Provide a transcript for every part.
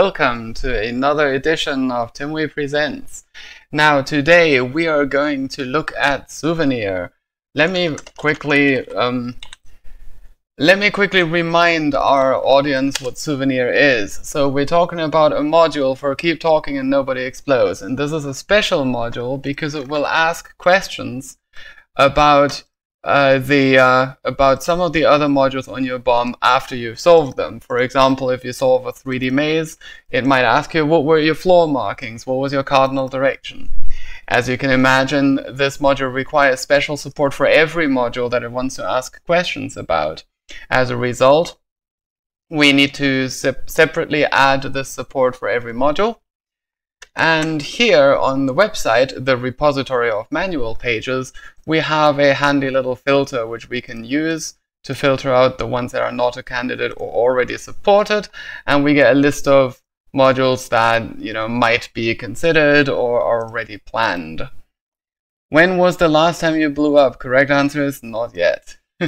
welcome to another edition of Timwi Presents. Now today we are going to look at Souvenir. Let me quickly um, let me quickly remind our audience what Souvenir is. So we're talking about a module for Keep Talking and Nobody Explodes, and this is a special module because it will ask questions about uh, the uh, about some of the other modules on your bomb after you've solved them. For example, if you solve a 3D maze, it might ask you what were your floor markings, what was your cardinal direction. As you can imagine, this module requires special support for every module that it wants to ask questions about. As a result, we need to se separately add this support for every module. And here on the website, the repository of manual pages, we have a handy little filter which we can use to filter out the ones that are not a candidate or already supported. And we get a list of modules that you know might be considered or already planned. When was the last time you blew up? Correct answer is not yet.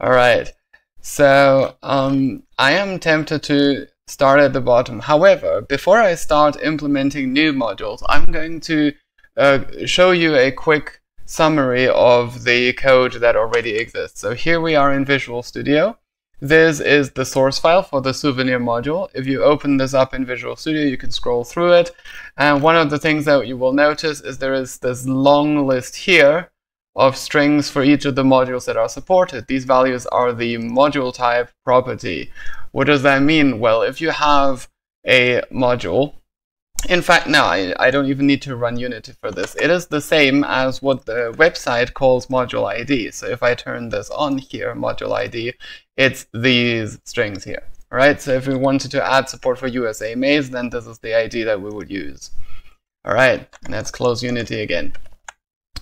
All right. So um, I am tempted to start at the bottom. However, before I start implementing new modules, I'm going to uh, show you a quick summary of the code that already exists. So here we are in Visual Studio. This is the source file for the souvenir module. If you open this up in Visual Studio, you can scroll through it. And one of the things that you will notice is there is this long list here of strings for each of the modules that are supported. These values are the module type property. What does that mean? Well, if you have a module, in fact, now I, I don't even need to run Unity for this. It is the same as what the website calls module ID. So if I turn this on here, module ID, it's these strings here. right? so if we wanted to add support for USA Maze, then this is the ID that we would use. All right, let's close Unity again.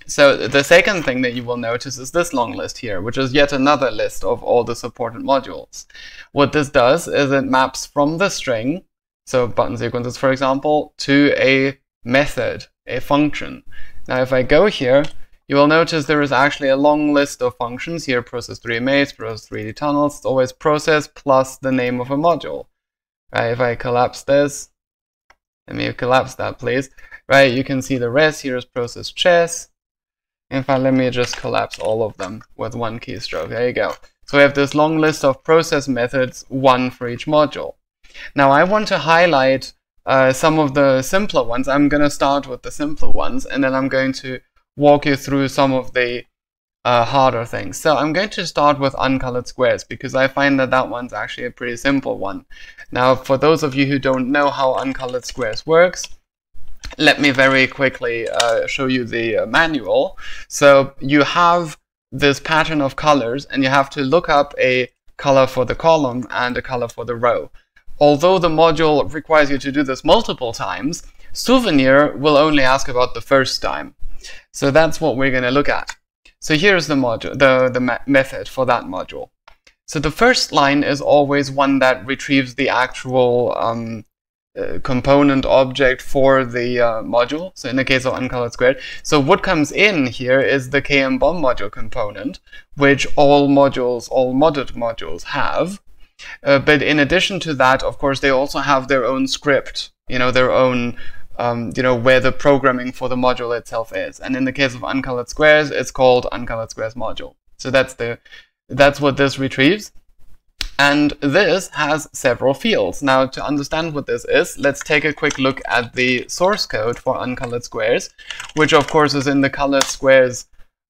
So the second thing that you will notice is this long list here, which is yet another list of all the supported modules. What this does is it maps from the string, so button sequences for example, to a method, a function. Now if I go here, you will notice there is actually a long list of functions here, process 3 maze, process 3D tunnels, it's always process plus the name of a module. Right, if I collapse this, let me collapse that please. Right, you can see the rest, here is process chess, in fact, let me just collapse all of them with one keystroke. There you go. So we have this long list of process methods, one for each module. Now I want to highlight uh, some of the simpler ones. I'm going to start with the simpler ones, and then I'm going to walk you through some of the uh, harder things. So I'm going to start with uncolored squares because I find that that one's actually a pretty simple one. Now, for those of you who don't know how uncolored squares works, let me very quickly uh, show you the uh, manual. So you have this pattern of colors and you have to look up a color for the column and a color for the row. Although the module requires you to do this multiple times, Souvenir will only ask about the first time. So that's what we're going to look at. So here's the module, the, the method for that module. So the first line is always one that retrieves the actual um, uh, component object for the uh, module. So in the case of uncolored squared. So what comes in here is the KMBombModule component, which all modules, all modded modules have. Uh, but in addition to that, of course, they also have their own script, you know, their own, um, you know, where the programming for the module itself is. And in the case of uncolored squares, it's called uncolored squares module. So that's the, that's what this retrieves. And this has several fields. Now, to understand what this is, let's take a quick look at the source code for uncolored squares, which of course is in the colored squares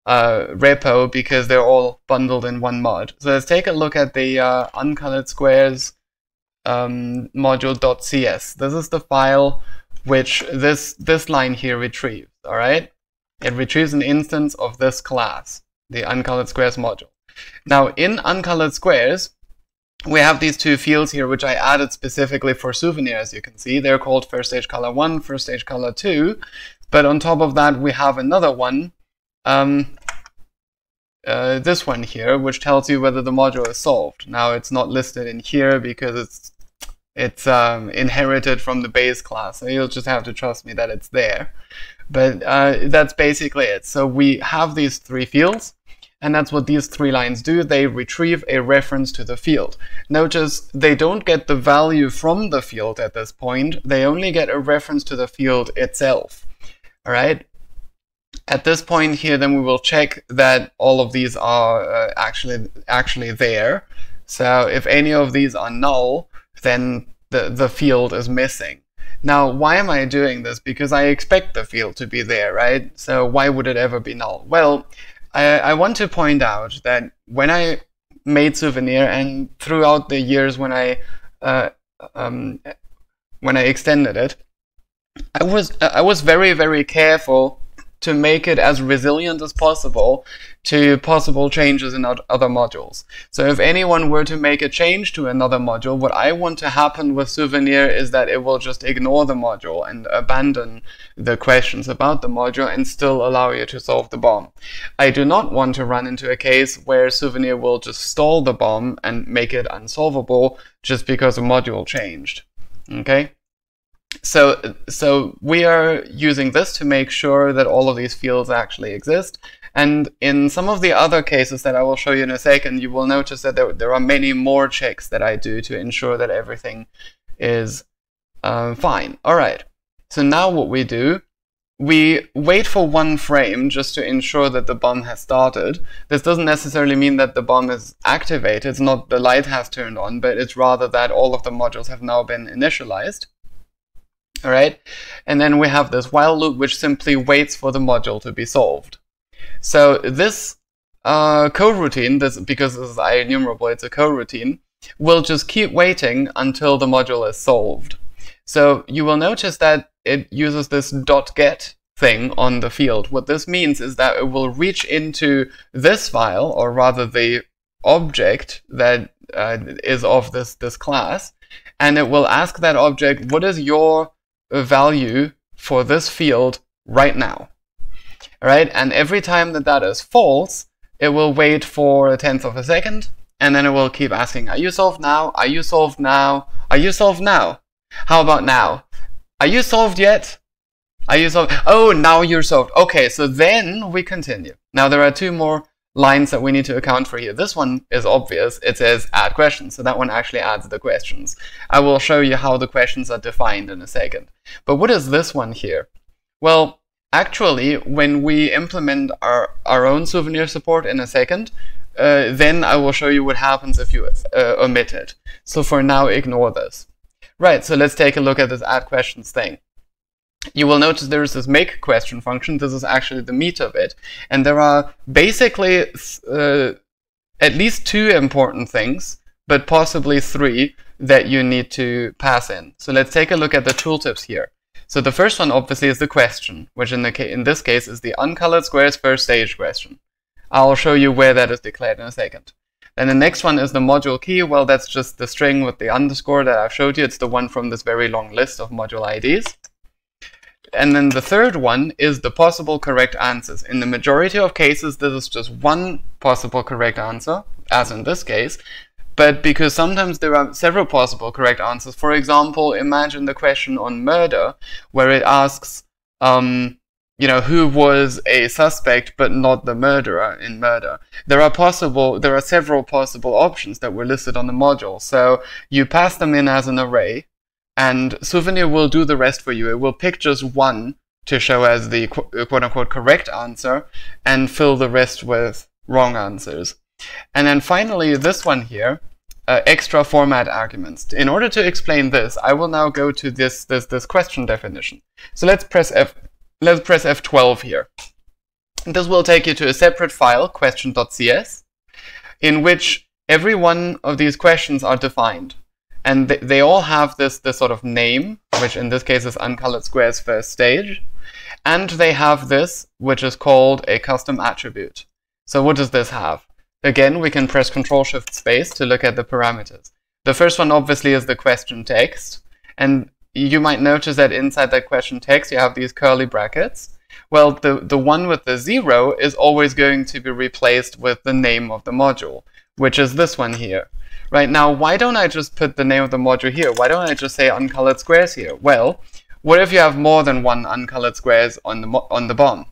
uh, repo because they're all bundled in one mod. So let's take a look at the uh, uncolored squares um, module.cs. This is the file which this, this line here retrieves, all right? It retrieves an instance of this class, the uncolored squares module. Now, in uncolored squares, we have these two fields here, which I added specifically for souvenir, as you can see. They're called first stage color 1, first stage color 2. But on top of that, we have another one, um, uh, this one here, which tells you whether the module is solved. Now, it's not listed in here because it's it's um, inherited from the base class, so you'll just have to trust me that it's there. But uh, that's basically it. So we have these three fields, And that's what these three lines do. They retrieve a reference to the field. Notice they don't get the value from the field at this point. They only get a reference to the field itself. All right. At this point here, then we will check that all of these are uh, actually actually there. So if any of these are null, then the, the field is missing. Now, why am I doing this? Because I expect the field to be there, right? So why would it ever be null? Well, I, I want to point out that when I made Souvenir and throughout the years when I uh, um, when I extended it, I was I was very very careful to make it as resilient as possible to possible changes in other modules. So if anyone were to make a change to another module, what I want to happen with Souvenir is that it will just ignore the module and abandon the questions about the module and still allow you to solve the bomb. I do not want to run into a case where Souvenir will just stall the bomb and make it unsolvable just because a module changed. Okay? So so we are using this to make sure that all of these fields actually exist. And in some of the other cases that I will show you in a second, you will notice that there, there are many more checks that I do to ensure that everything is uh, fine. All right. So now what we do, we wait for one frame just to ensure that the bomb has started. This doesn't necessarily mean that the bomb is activated. It's not the light has turned on, but it's rather that all of the modules have now been initialized. All right, and then we have this while loop which simply waits for the module to be solved. So this uh, coroutine, this because this is IEnumerable, it's a coroutine, will just keep waiting until the module is solved. So you will notice that it uses this dot get thing on the field. What this means is that it will reach into this file, or rather the object that uh, is of this, this class, and it will ask that object, what is your a value for this field right now. All right, and every time that that is false, it will wait for a tenth of a second, and then it will keep asking, are you solved now? Are you solved now? Are you solved now? How about now? Are you solved yet? Are you solved? Oh, now you're solved. Okay, so then we continue. Now there are two more lines that we need to account for here. This one is obvious. It says add questions, so that one actually adds the questions. I will show you how the questions are defined in a second. But what is this one here? Well, actually, when we implement our, our own souvenir support in a second, uh, then I will show you what happens if you uh, omit it. So for now, ignore this. Right, so let's take a look at this add questions thing you will notice there is this make question function. This is actually the meat of it. And there are basically uh, at least two important things, but possibly three that you need to pass in. So let's take a look at the tooltips here. So the first one obviously is the question, which in, the in this case is the uncolored squares first stage question. I'll show you where that is declared in a second. Then the next one is the module key. Well, that's just the string with the underscore that I've showed you. It's the one from this very long list of module IDs. And then the third one is the possible correct answers. In the majority of cases, this is just one possible correct answer, as in this case. But because sometimes there are several possible correct answers. For example, imagine the question on murder, where it asks, um, you know, who was a suspect but not the murderer in murder. There are possible, there are several possible options that were listed on the module. So you pass them in as an array, and Souvenir will do the rest for you. It will pick just one to show as the uh, quote unquote correct answer and fill the rest with wrong answers. And then finally, this one here, uh, extra format arguments. In order to explain this, I will now go to this, this, this question definition. So let's press F, let's press F12 here. This will take you to a separate file, question.cs, in which every one of these questions are defined and they, they all have this, this sort of name, which in this case is uncolored squares first stage, and they have this, which is called a custom attribute. So what does this have? Again, we can press Control Shift Space to look at the parameters. The first one obviously is the question text, and you might notice that inside that question text you have these curly brackets. Well, the, the one with the zero is always going to be replaced with the name of the module, which is this one here. Right now, why don't I just put the name of the module here? Why don't I just say uncolored squares here? Well, what if you have more than one uncolored squares on the on the bomb?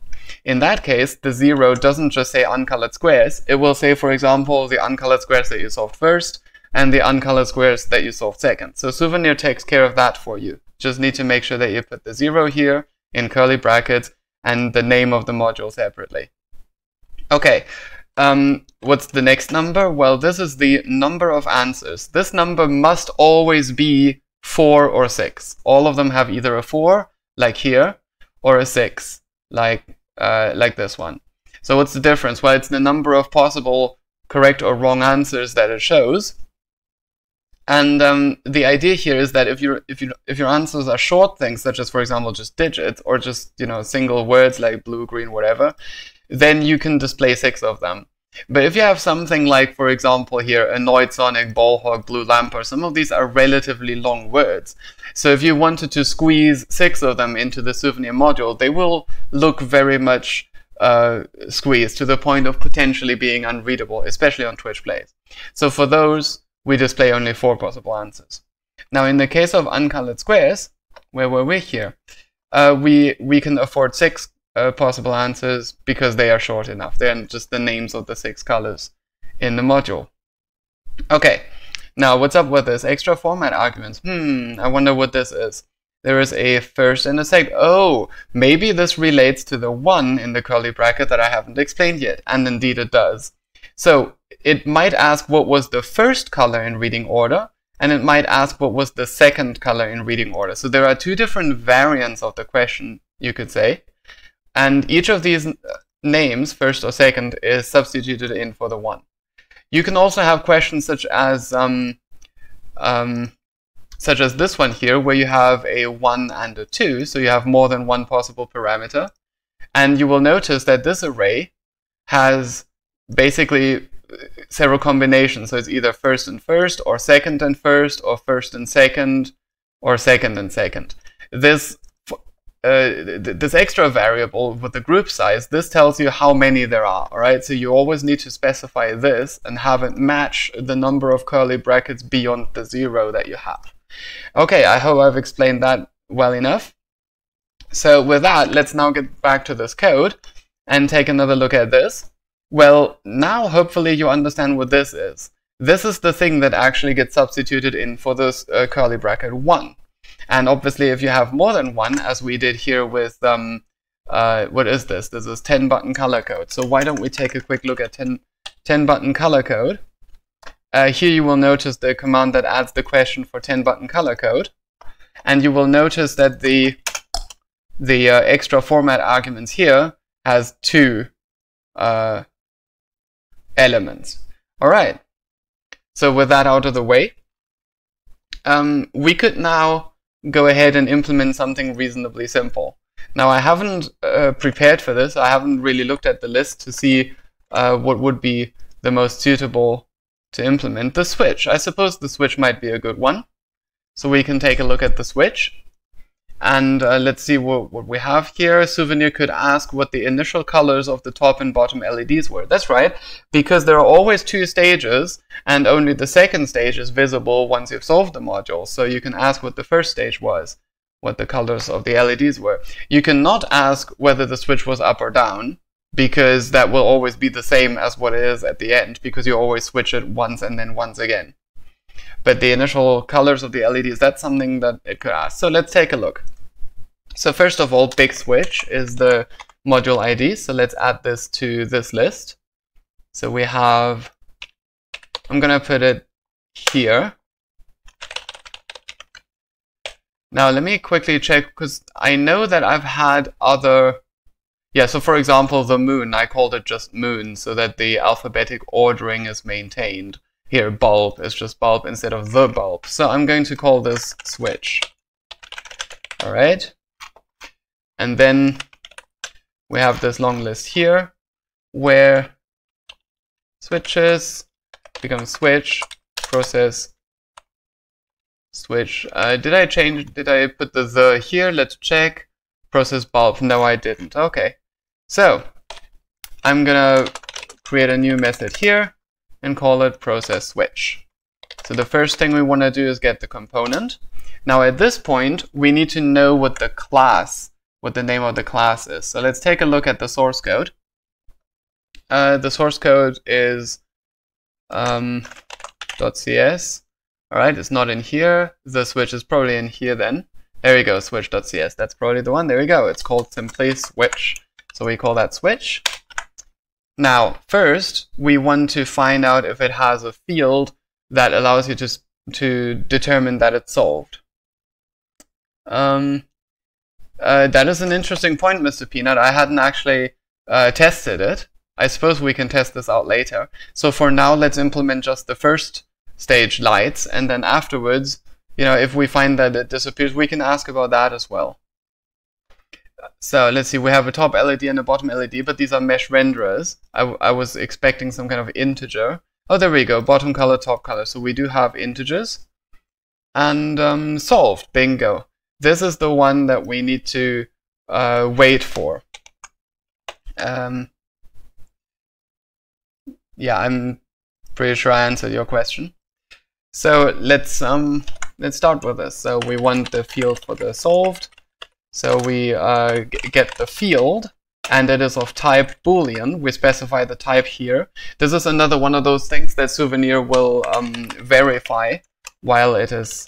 In that case, the zero doesn't just say uncolored squares. It will say, for example, the uncolored squares that you solved first and the uncolored squares that you solved second. So Souvenir takes care of that for you. Just need to make sure that you put the zero here in curly brackets and the name of the module separately. Okay, um, what's the next number? Well, this is the number of answers. This number must always be 4 or 6. All of them have either a 4, like here, or a 6, like, uh, like this one. So what's the difference? Well, it's the number of possible correct or wrong answers that it shows. And um, the idea here is that if your if you if your answers are short things, such as for example just digits or just you know single words like blue, green, whatever, then you can display six of them. But if you have something like, for example, here, annoyed Sonic, Ballhog, blue lamper, some of these are relatively long words. So if you wanted to squeeze six of them into the souvenir module, they will look very much uh, squeezed to the point of potentially being unreadable, especially on Twitch plays. So for those, we display only four possible answers. Now, in the case of uncolored squares, where were we here? Uh, we, we can afford six uh, possible answers because they are short enough. They're just the names of the six colors in the module. Okay, now what's up with this? Extra format arguments. Hmm, I wonder what this is. There is a first and a second. Oh, maybe this relates to the one in the curly bracket that I haven't explained yet. And indeed it does. So it might ask what was the first color in reading order, and it might ask what was the second color in reading order. So there are two different variants of the question, you could say. And each of these names, first or second, is substituted in for the one. You can also have questions such as um, um, such as this one here, where you have a 1 and a 2, so you have more than one possible parameter. And you will notice that this array has basically several combinations. So it's either first and first, or second and first, or first and second, or second and second. This uh, this extra variable with the group size, this tells you how many there are, right? So you always need to specify this and have it match the number of curly brackets beyond the zero that you have. Okay, I hope I've explained that well enough. So with that, let's now get back to this code and take another look at this. Well, now hopefully you understand what this is. This is the thing that actually gets substituted in for this uh, curly bracket 1. And obviously, if you have more than one, as we did here with, um, uh, what is this? This is 10 button color code. So why don't we take a quick look at 10, 10 button color code. Uh, here you will notice the command that adds the question for 10 button color code. And you will notice that the, the uh, extra format arguments here has two uh, elements. All right. So with that out of the way, um, we could now go ahead and implement something reasonably simple. Now I haven't uh, prepared for this. I haven't really looked at the list to see uh, what would be the most suitable to implement. The switch. I suppose the switch might be a good one. So we can take a look at the switch. And uh, let's see what, what we have here. Souvenir could ask what the initial colors of the top and bottom LEDs were. That's right, because there are always two stages, and only the second stage is visible once you've solved the module. So you can ask what the first stage was, what the colors of the LEDs were. You cannot ask whether the switch was up or down, because that will always be the same as what it is at the end, because you always switch it once and then once again. But the initial colors of the LEDs, that's something that it could ask. So let's take a look. So first of all, big switch is the module ID. So let's add this to this list. So we have, I'm going to put it here. Now let me quickly check because I know that I've had other, yeah, so for example, the moon, I called it just moon so that the alphabetic ordering is maintained. Here, bulb is just bulb instead of the bulb. So I'm going to call this switch. All right. And then we have this long list here where switches become switch, process, switch. Uh, did I change, did I put the the here? Let's check. Process bulb. No, I didn't. Okay. So I'm gonna create a new method here and call it process switch. So the first thing we want to do is get the component. Now at this point, we need to know what the class what the name of the class is. So let's take a look at the source code. Uh, the source code is um, .cs. All right, it's not in here. The switch is probably in here then. There we go, switch.cs. That's probably the one. There we go. It's called simply switch. So we call that switch. Now, first, we want to find out if it has a field that allows you to, to determine that it's solved. Um, uh, that is an interesting point, Mr. Peanut. I hadn't actually uh, tested it. I suppose we can test this out later. So for now, let's implement just the first stage lights, and then afterwards, you know, if we find that it disappears, we can ask about that as well. So let's see, we have a top LED and a bottom LED, but these are mesh renderers. I, I was expecting some kind of integer. Oh, there we go, bottom color, top color. So we do have integers. And um, solved, bingo. This is the one that we need to uh, wait for. Um, yeah, I'm pretty sure I answered your question. So let's um let's start with this. So we want the field for the solved. So we uh, get the field, and it is of type boolean. We specify the type here. This is another one of those things that Souvenir will um, verify while it is,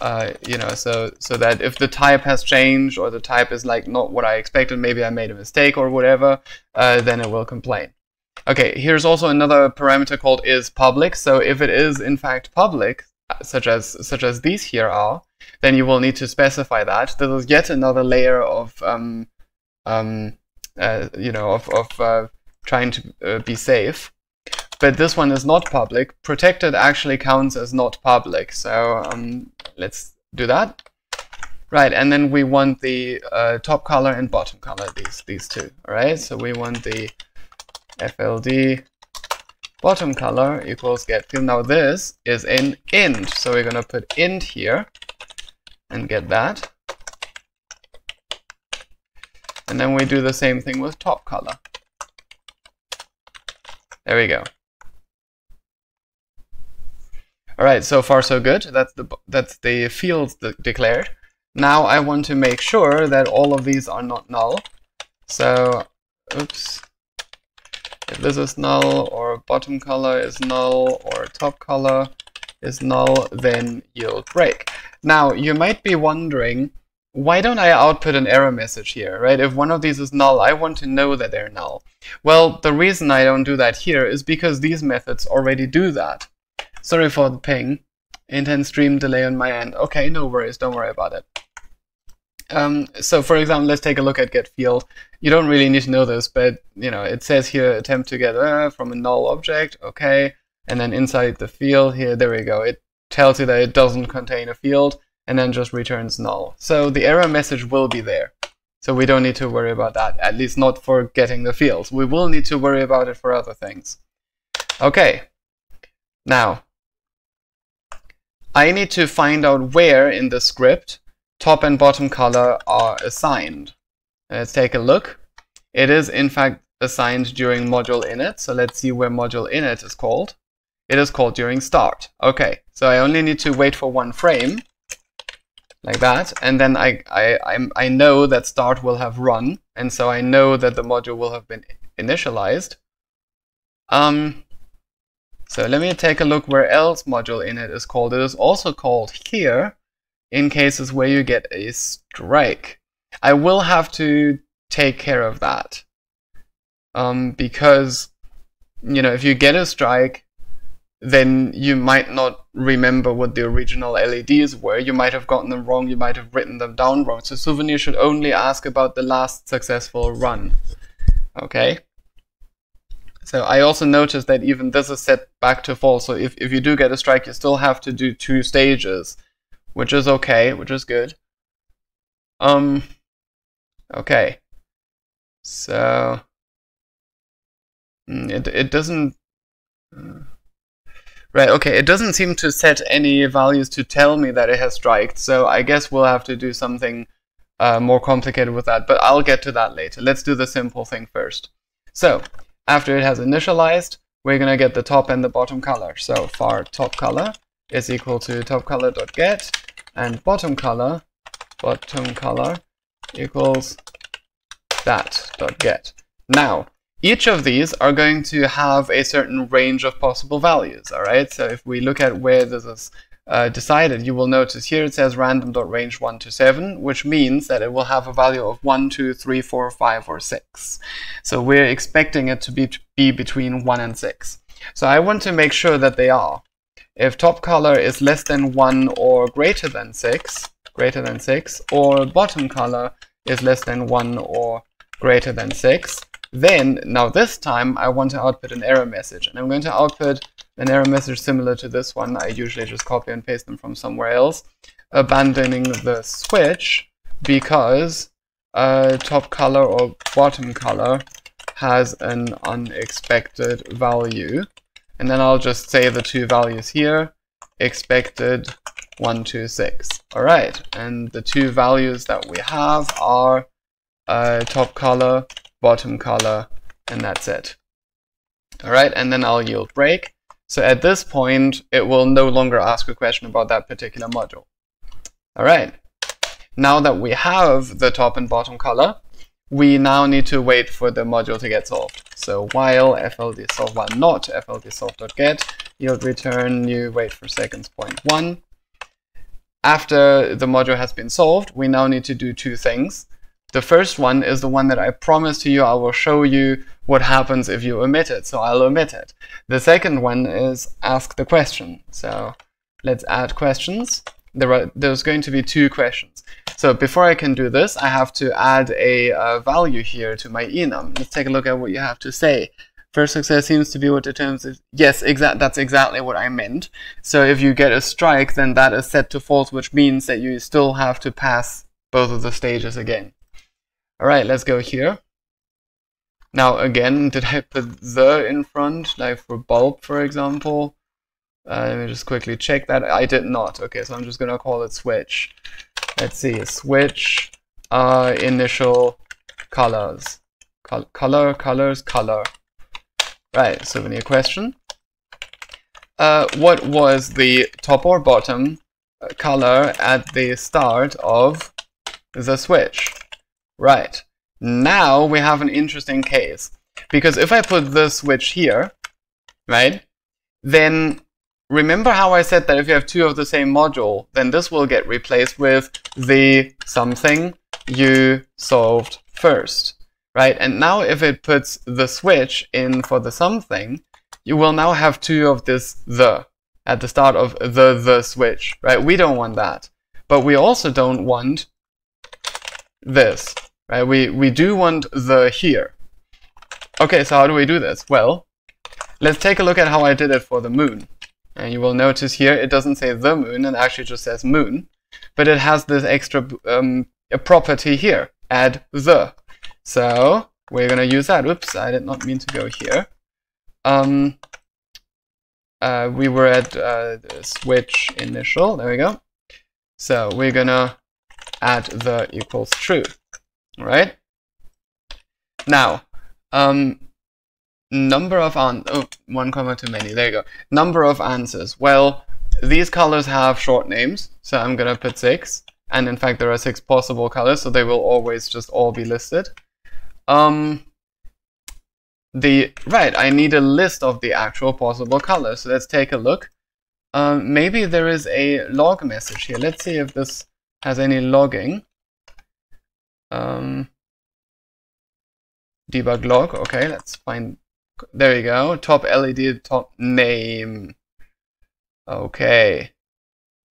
uh, you know, so so that if the type has changed or the type is like not what I expected, maybe I made a mistake or whatever, uh, then it will complain. Okay, here's also another parameter called is public. So if it is in fact public, such as such as these here are, then you will need to specify that. This is yet another layer of um, um, uh, you know of, of uh, trying to uh, be safe. But this one is not public. Protected actually counts as not public. So um, let's do that. Right, and then we want the uh, top color and bottom color, these these two. All right, so we want the FLD bottom color equals get field. Now this is an int, so we're gonna put int here and get that. And then we do the same thing with top color. There we go. All right, so far so good. That's the that's the fields de declared. Now I want to make sure that all of these are not null. So, oops. If this is null or bottom color is null or top color is null, then you'll break. Now, you might be wondering, why don't I output an error message here, right? If one of these is null, I want to know that they're null. Well, the reason I don't do that here is because these methods already do that. Sorry for the ping. Intense stream delay on my end. Okay, no worries, don't worry about it. Um, so for example, let's take a look at get field. You don't really need to know this, but you know it says here attempt to get uh, from a null object. Okay, and then inside the field here, there we go. It tells you that it doesn't contain a field, and then just returns null. So the error message will be there. So we don't need to worry about that, at least not for getting the fields. We will need to worry about it for other things. Okay, now I need to find out where in the script top and bottom color are assigned. Let's take a look. It is in fact assigned during module init. So let's see where module init is called. It is called during start. Okay, so I only need to wait for one frame like that. And then I, I, I'm, I know that start will have run. And so I know that the module will have been initialized. Um, so let me take a look where else module init is called. It is also called here in cases where you get a strike. I will have to take care of that. Um, because, you know, if you get a strike, then you might not remember what the original LEDs were. You might have gotten them wrong, you might have written them down wrong. So Souvenir should only ask about the last successful run. Okay? So I also noticed that even this is set back to false. So if, if you do get a strike, you still have to do two stages which is okay, which is good. Um, okay. So, mm, it, it doesn't, uh, right, okay, it doesn't seem to set any values to tell me that it has striked, so I guess we'll have to do something uh, more complicated with that, but I'll get to that later. Let's do the simple thing first. So, after it has initialized, we're going to get the top and the bottom color. So, far top color is equal to top color.get and bottom color bottom color equals that dot get. Now, each of these are going to have a certain range of possible values, all right? So if we look at where this is uh, decided, you will notice here it says random.range 1 to 7, which means that it will have a value of 1, 2, 3, 4, 5, or 6. So we're expecting it to be, to be between 1 and 6. So I want to make sure that they are. If top color is less than 1 or greater than 6, greater than 6, or bottom color is less than 1 or greater than 6, then, now this time, I want to output an error message. And I'm going to output an error message similar to this one. I usually just copy and paste them from somewhere else, abandoning the switch because uh, top color or bottom color has an unexpected value. And then I'll just say the two values here, expected 126. All right, and the two values that we have are uh, top color bottom color, and that's it. All right, and then I'll yield break. So at this point, it will no longer ask a question about that particular module. All right, now that we have the top and bottom color, we now need to wait for the module to get solved. So while fld solve while not fld solve.get yield return new wait for seconds point one. After the module has been solved, we now need to do two things. The first one is the one that I promised to you. I will show you what happens if you omit it. So I'll omit it. The second one is ask the question. So let's add questions. There are, there's going to be two questions. So before I can do this, I have to add a uh, value here to my enum. Let's take a look at what you have to say. First success seems to be what determines it. Yes, exact. that's exactly what I meant. So if you get a strike, then that is set to false, which means that you still have to pass both of the stages again. All right, let's go here. Now again, did I put the in front, like for bulb, for example? Uh, let me just quickly check that. I did not. Okay, so I'm just gonna call it switch. Let's see, switch uh, initial colors. Col color, colors, color. Right, souvenir question. Uh, what was the top or bottom color at the start of the switch? Right. Now we have an interesting case. Because if I put the switch here, right, then remember how I said that if you have two of the same module, then this will get replaced with the something you solved first, right? And now if it puts the switch in for the something, you will now have two of this the at the start of the the switch, right? We don't want that. But we also don't want this, right? We, we do want the here. Okay, so how do we do this? Well, let's take a look at how I did it for the moon. And you will notice here it doesn't say the moon, it actually just says moon. But it has this extra um, property here, add the. So we're going to use that. Oops, I did not mean to go here. Um, uh, we were at uh, switch initial. There we go. So we're going to add the equals true, right? Now, um, number of an oh, one comma too many. There you go. Number of answers. Well, these colors have short names, so I'm gonna put six. And in fact, there are six possible colors, so they will always just all be listed. Um, the right, I need a list of the actual possible colors. So let's take a look. Um, maybe there is a log message here. Let's see if this has any logging. Um, debug log. Okay, let's find. There you go. Top LED, top name. Okay.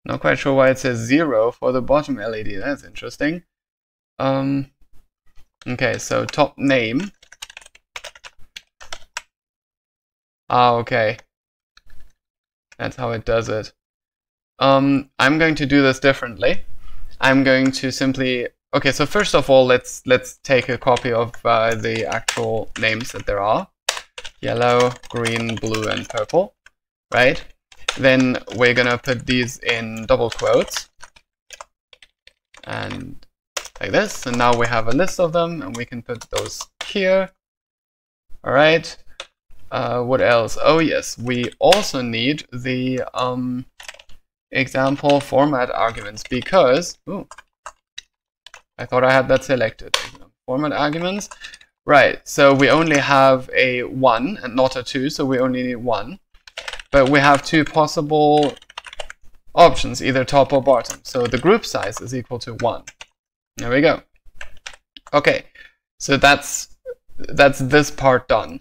Not quite sure why it says zero for the bottom LED. That's interesting. Um, okay, so top name. Ah, okay. That's how it does it. Um, I'm going to do this differently. I'm going to simply okay. So first of all, let's let's take a copy of uh, the actual names that there are: yellow, green, blue, and purple. Right. Then we're gonna put these in double quotes and like this. And now we have a list of them, and we can put those here. All right. Uh, what else? Oh yes, we also need the um, example format arguments because ooh, I thought I had that selected. Format arguments. Right, so we only have a 1 and not a 2, so we only need 1. But we have two possible options, either top or bottom. So the group size is equal to 1. There we go. Okay, so that's that's this part done,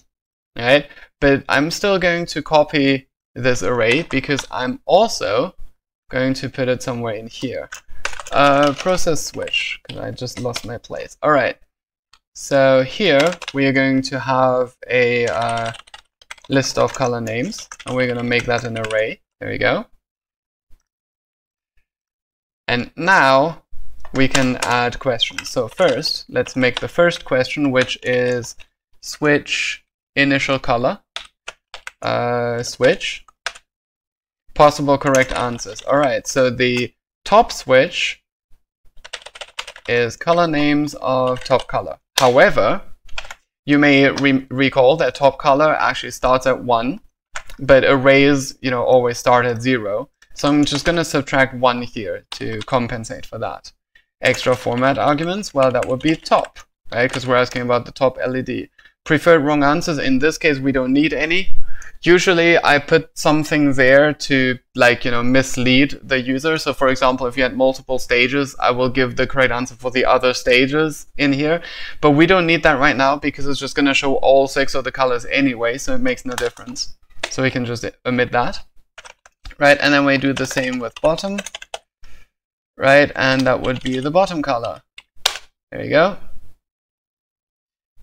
right? But I'm still going to copy this array because I'm also going to put it somewhere in here. Uh, process switch, because I just lost my place. All right, so here we are going to have a uh, list of color names, and we're going to make that an array. There we go. And now we can add questions. So first, let's make the first question, which is switch initial color, uh, switch, possible correct answers. All right, so the top switch is color names of top color. However, you may re recall that top color actually starts at 1, but arrays you know, always start at 0. So I'm just going to subtract 1 here to compensate for that extra format arguments? Well, that would be top, right? Because we're asking about the top LED. Preferred wrong answers, in this case, we don't need any. Usually I put something there to like, you know, mislead the user. So for example, if you had multiple stages, I will give the correct answer for the other stages in here. But we don't need that right now because it's just going to show all six of the colors anyway. So it makes no difference. So we can just omit that. Right, and then we do the same with bottom right? And that would be the bottom color. There you go.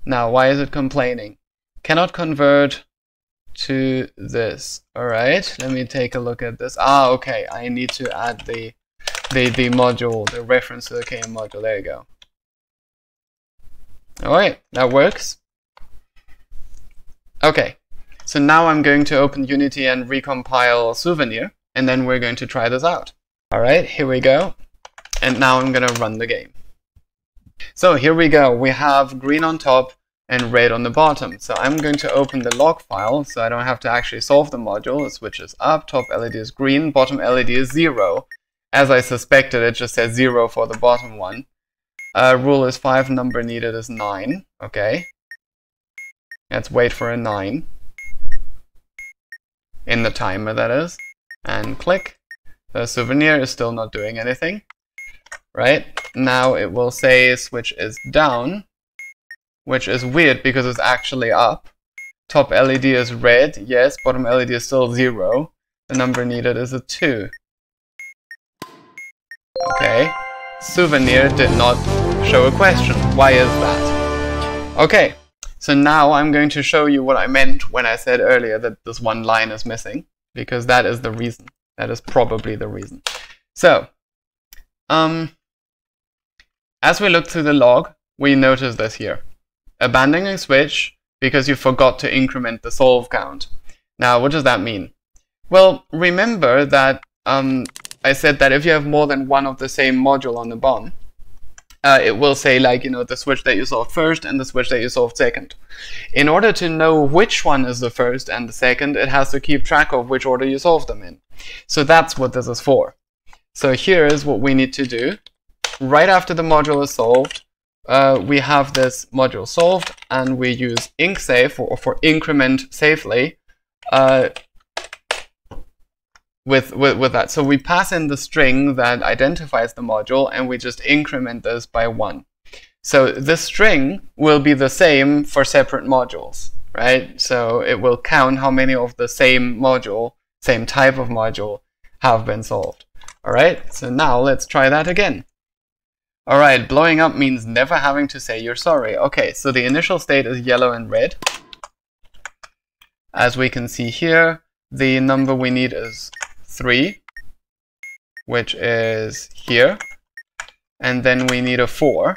Now, why is it complaining? Cannot convert to this. All right, let me take a look at this. Ah, okay, I need to add the the the module, the reference to the KM module. There you go. All right, that works. Okay, so now I'm going to open Unity and recompile Souvenir, and then we're going to try this out. All right, here we go. And now I'm going to run the game. So here we go. We have green on top and red on the bottom. So I'm going to open the log file so I don't have to actually solve the module. It switches up, top LED is green, bottom LED is zero. As I suspected, it just says zero for the bottom one. Uh, rule is five, number needed is nine. Okay. Let's wait for a nine. In the timer, that is. And click. The souvenir is still not doing anything right? Now it will say switch is down, which is weird because it's actually up. Top LED is red, yes, bottom LED is still zero. The number needed is a two. Okay, souvenir did not show a question. Why is that? Okay, so now I'm going to show you what I meant when I said earlier that this one line is missing, because that is the reason. That is probably the reason. So, um, as we look through the log, we notice this here. Abandoning switch because you forgot to increment the solve count. Now, what does that mean? Well, remember that um, I said that if you have more than one of the same module on the BOM, uh, it will say like, you know, the switch that you solved first and the switch that you solved second. In order to know which one is the first and the second, it has to keep track of which order you solved them in. So that's what this is for. So here is what we need to do right after the module is solved, uh, we have this module solved, and we use IncSafe for, for increment safely uh, with, with, with that. So we pass in the string that identifies the module, and we just increment this by one. So this string will be the same for separate modules, right? So it will count how many of the same module, same type of module, have been solved. All right, so now let's try that again. Alright, blowing up means never having to say you're sorry. Okay, so the initial state is yellow and red. As we can see here, the number we need is 3, which is here. And then we need a 4.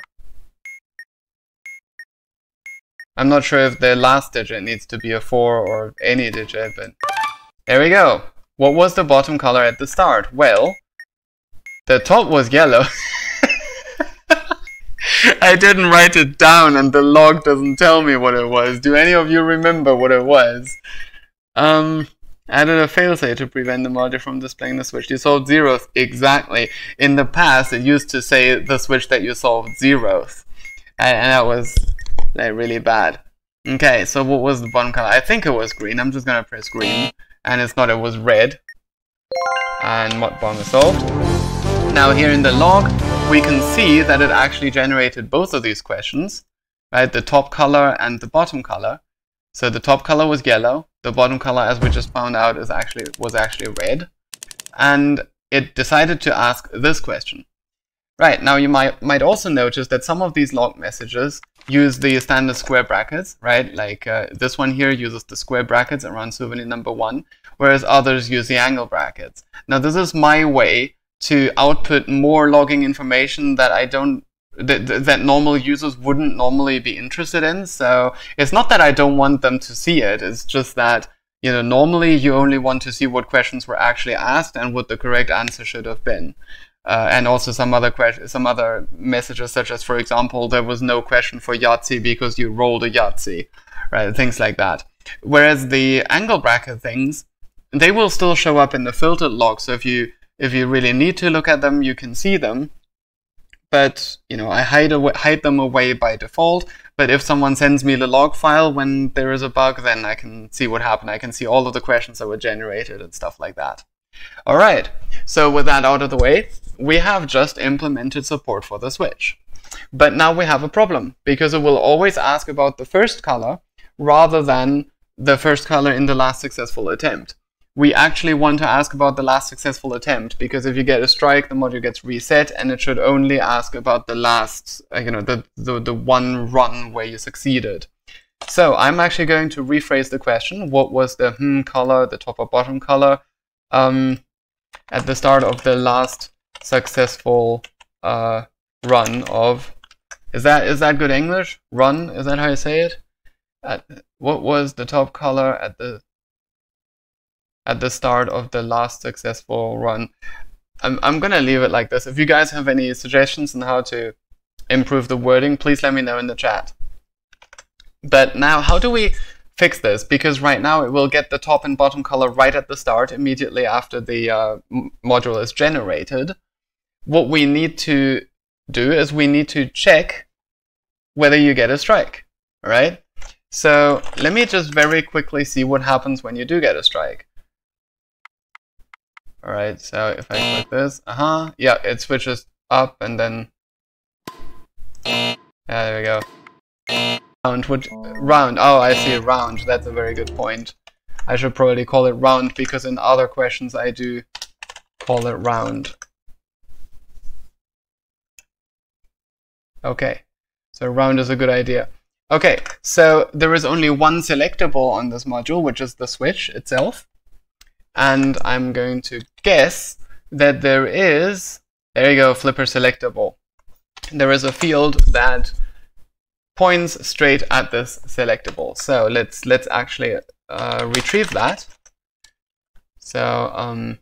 I'm not sure if the last digit needs to be a 4 or any digit, but there we go. What was the bottom color at the start? Well, the top was yellow. I didn't write it down and the log doesn't tell me what it was. Do any of you remember what it was? Um, Added a failsafe to prevent the module from displaying the switch. You solved zeros. Exactly. In the past, it used to say the switch that you solved zeros. And, and that was like really bad. Okay, so what was the bottom color? I think it was green. I'm just gonna press green. And it's not, it was red. And mod bomb is solved. Now here in the log, we can see that it actually generated both of these questions, right? The top color and the bottom color. So the top color was yellow, the bottom color, as we just found out, is actually was actually red. And it decided to ask this question. Right, now you might, might also notice that some of these log messages use the standard square brackets, right? Like uh, this one here uses the square brackets around souvenir number one, whereas others use the angle brackets. Now this is my way to output more logging information that I don't that, that normal users wouldn't normally be interested in. So it's not that I don't want them to see it. It's just that you know normally you only want to see what questions were actually asked and what the correct answer should have been. Uh, and also some other questions, some other messages, such as, for example, there was no question for Yahtzee because you rolled a Yahtzee, right? Things like that. Whereas the angle bracket things, they will still show up in the filtered log. So if you if you really need to look at them, you can see them but you know I hide away, hide them away by default. But if someone sends me the log file when there is a bug, then I can see what happened. I can see all of the questions that were generated and stuff like that. All right, so with that out of the way, we have just implemented support for the switch. But now we have a problem because it will always ask about the first color rather than the first color in the last successful attempt we actually want to ask about the last successful attempt because if you get a strike, the module gets reset and it should only ask about the last, uh, you know, the, the, the one run where you succeeded. So I'm actually going to rephrase the question. What was the hmm color, the top or bottom color, um, at the start of the last successful uh, run of, is that is that good English? Run, is that how you say it? At, what was the top color at the at the start of the last successful run. I'm, I'm going to leave it like this. If you guys have any suggestions on how to improve the wording, please let me know in the chat. But now, how do we fix this? Because right now it will get the top and bottom color right at the start, immediately after the uh, module is generated. What we need to do is we need to check whether you get a strike, right? So let me just very quickly see what happens when you do get a strike. All right, so if I click this, uh-huh, yeah, it switches up and then, yeah, there we go. Round, which, round, oh, I see, round, that's a very good point. I should probably call it round because in other questions I do call it round. Okay, so round is a good idea. Okay, so there is only one selectable on this module, which is the switch itself and I'm going to guess that there is, there you go, flipper selectable. There is a field that points straight at this selectable. So let's let's actually uh, retrieve that. So um,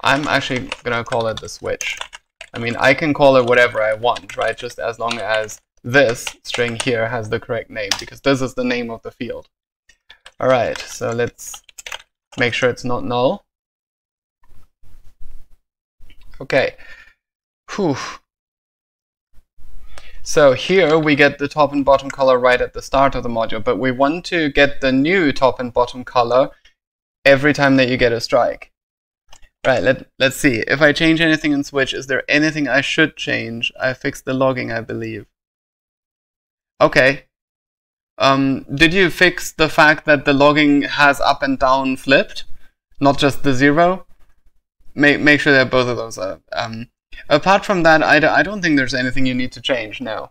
I'm actually gonna call it the switch. I mean, I can call it whatever I want, right? Just as long as this string here has the correct name, because this is the name of the field. All right, so let's Make sure it's not null. Okay. Whew. So here we get the top and bottom color right at the start of the module, but we want to get the new top and bottom color every time that you get a strike. Right, let, let's see. If I change anything in Switch, is there anything I should change? I fixed the logging, I believe. Okay, um, did you fix the fact that the logging has up and down flipped, not just the zero? Make make sure that both of those are. Um, apart from that, I d- I don't think there's anything you need to change. No.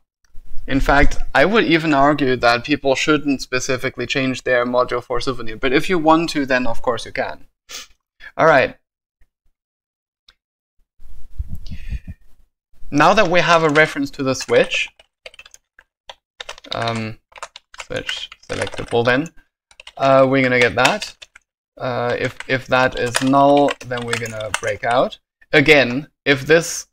In fact, I would even argue that people shouldn't specifically change their module for Souvenir. But if you want to, then of course you can. All right. Now that we have a reference to the switch, um, switch selectable then. Uh, we're gonna get that. Uh, if, if that is null, then we're gonna break out. Again, if this,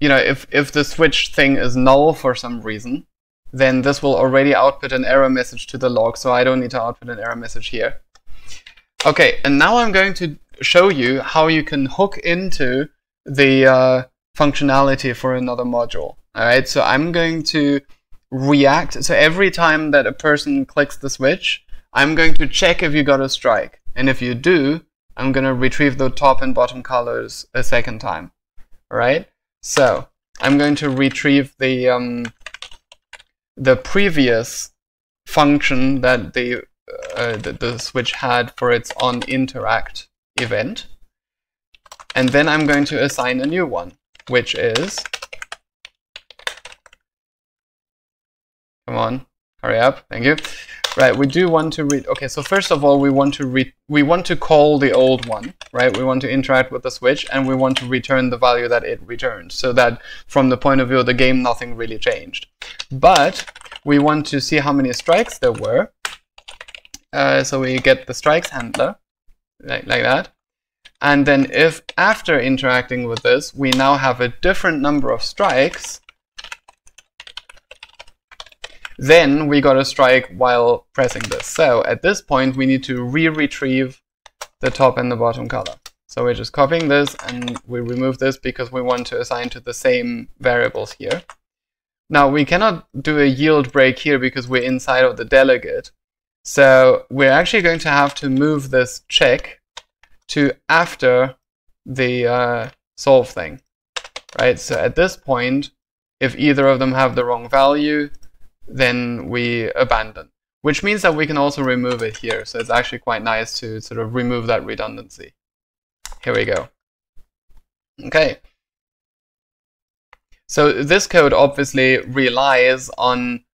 you know, if, if the switch thing is null for some reason, then this will already output an error message to the log, so I don't need to output an error message here. Okay, and now I'm going to show you how you can hook into the uh, functionality for another module. All right, so I'm going to react. So every time that a person clicks the switch, I'm going to check if you got a strike. And if you do, I'm going to retrieve the top and bottom colors a second time. All right, so I'm going to retrieve the um, the previous function that the, uh, the, the switch had for its on interact event. And then I'm going to assign a new one, which is, come on, hurry up, thank you. Right, we do want to read, okay, so first of all, we want to read, we want to call the old one, right? We want to interact with the switch and we want to return the value that it returned so that from the point of view of the game, nothing really changed. But we want to see how many strikes there were. Uh, so we get the strikes handler, like, like that. And then if after interacting with this, we now have a different number of strikes, then we got a strike while pressing this. So at this point, we need to re-retrieve the top and the bottom color. So we're just copying this and we remove this because we want to assign to the same variables here. Now we cannot do a yield break here because we're inside of the delegate. So we're actually going to have to move this check to after the uh, solve thing, right? So at this point, if either of them have the wrong value, then we abandon, which means that we can also remove it here. So it's actually quite nice to sort of remove that redundancy. Here we go. Okay. So this code obviously relies on